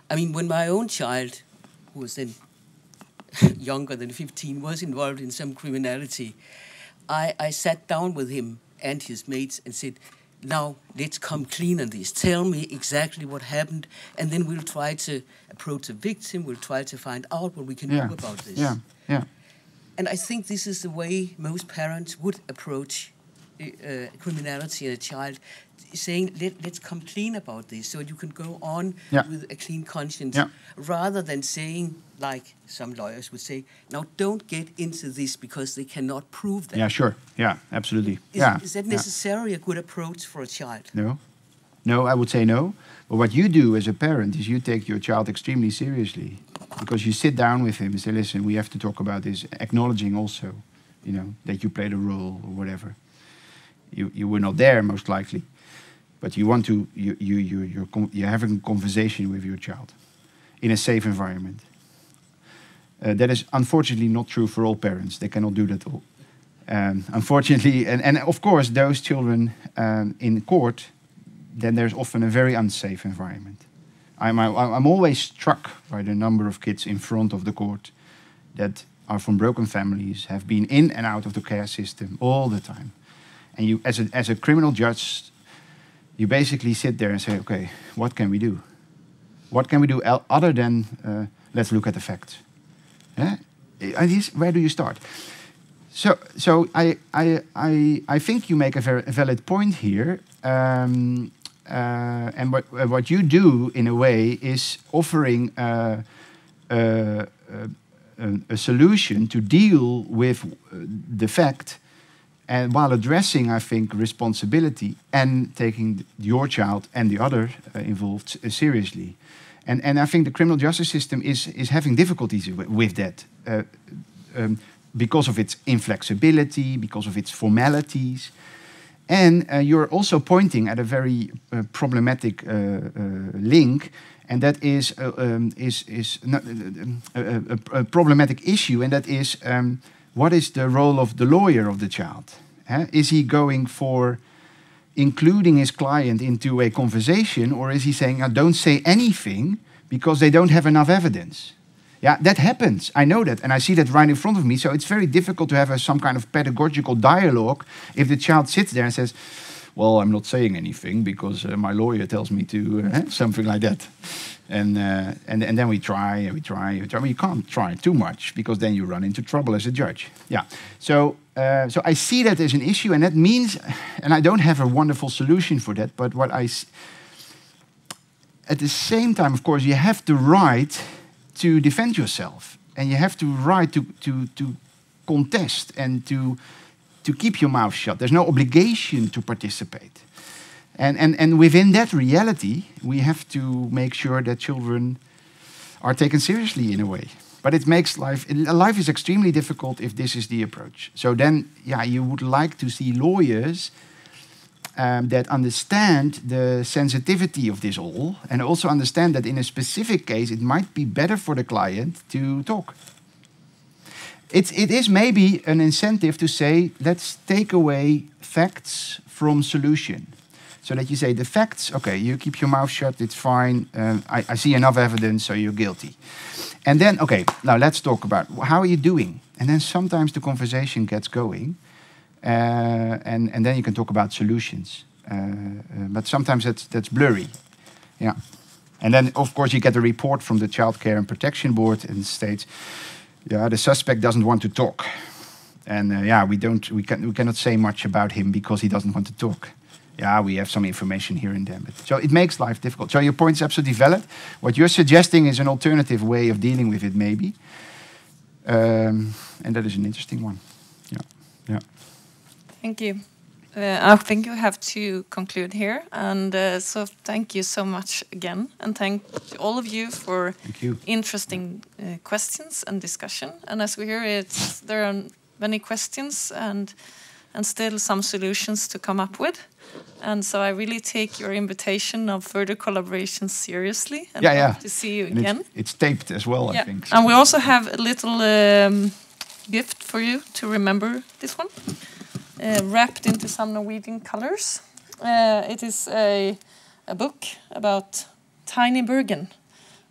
I mean, when my own child, who was then younger than 15, was involved in some criminality, I, I sat down with him and his mates and said, now let's come clean on this. Tell me exactly what happened, and then we'll try to approach the victim. We'll try to find out what we can Yeah. do about this. Yeah. Yeah. And I think this is the way most parents would approach uh, criminality in a child, saying, Let, let's come clean about this so you can go on Yeah. with a clean conscience, Yeah. rather than saying, like some lawyers would say, now don't get into this because they cannot prove that. Yeah. Sure. Yeah. Absolutely. Is, yeah. is that yeah. necessarily a good approach for a child? No. No, I would say no. But what you do as a parent is you take your child extremely seriously because you sit down with him and say, listen, we have to talk about this, acknowledging also, you know, that you played a role or whatever. You, you were not there, most likely. But you want to, you, you, you, you're, you're having a conversation with your child in a safe environment. Uh, that is unfortunately not true for all parents. They cannot do that all. Um, unfortunately, and, and of course, those children um, in court, then there's often a very unsafe environment. I'm, I'm always struck by the number of kids in front of the court that are from broken families, have been in and out of the care system all the time. And you, as a, as a criminal judge, you basically sit there and say, okay, what can we do? What can we do other than uh, let's look at the facts? Yeah? Where do you start? So, so I, I, I, I think you make a very valid point here. Um, uh, and what, uh, what you do, in a way, is offering uh, uh, a, a solution to deal with the fact, and while addressing, I think, responsibility and taking your child and the other uh, involved uh, seriously. And, and I think the criminal justice system is, is having difficulties with, that. Uh, um, because of its inflexibility, because of its formalities. And uh, you're also pointing at a very uh, problematic uh, link, and that is, uh, um, is, is not, uh, a, a, a problematic issue, and that is um, what is the role of the lawyer of the child? Huh? Is he going for including his client into a conversation, or is he saying, "Uh, don't say anything because they don't have enough evidence? Yeah, that happens. I know that, and I see that right in front of me. So it's very difficult to have a, some kind of pedagogical dialogue if the child sits there and says, "Well, I'm not saying anything because uh, my lawyer tells me to," uh, something like that. And, uh, and and then we try and we try. And we try. You can't try too much because then you run into trouble as a judge. Yeah. So so I see that as an issue, and that means, and I don't have a wonderful solution for that. But what I at the same time, of course, you have the right to defend yourself, and you have the right to to to contest and to to keep your mouth shut. There's no obligation to participate, and and and within that reality, we have to make sure that children are taken seriously in a way. But it makes life life is extremely difficult if this is the approach. So then, yeah, you would like to see lawyers um, that understand the sensitivity of this all and also understand that in a specific case it might be better for the client to talk. It's, it is maybe an incentive to say, let's take away facts from solution. So that you say, the facts, okay, you keep your mouth shut, it's fine. Um, I, I see enough evidence, so you're guilty. And then, okay, now let's talk about how are you doing? And then sometimes the conversation gets going. Uh, and, and then you can talk about solutions. Uh, uh, but sometimes that's, that's blurry. Yeah. And then, of course, you get a report from the Child Care and Protection Board and states, yeah, the suspect doesn't want to talk. And uh, yeah, we, don't, we, can, we cannot say much about him because he doesn't want to talk. Yeah, we have some information here and there. But, so it makes life difficult. So your point is absolutely valid. What you're suggesting is an alternative way of dealing with it, maybe. Um, and that is an interesting one. Yeah. Yeah. Thank you. Uh, I think we have to conclude here. And uh, so thank you so much again. And thank all of you for you. interesting uh, questions and discussion. And as we hear, it's, there are many questions and, and still some solutions to come up with. And so I really take your invitation of further collaboration seriously. And Yeah, yeah. to see you And again. it's, it's taped as well, I Yeah. think. And we also have a little um, gift for you to remember this one, wrapped into some Norwegian colors. Uh, it is a, a book about tiny Bergen,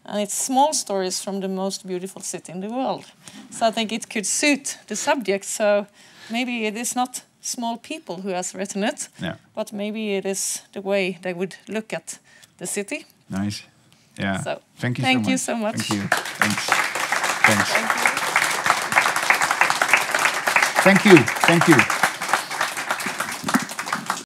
and it's small stories from the most beautiful city in the world. So I think it could suit the subject. So maybe it is not small people who has written it, Yeah. but maybe it is the way they would look at the city. Nice. Yeah. So, thank you thank so you much. so much. Thank you. Thanks. Thanks. Thank you. Thank you.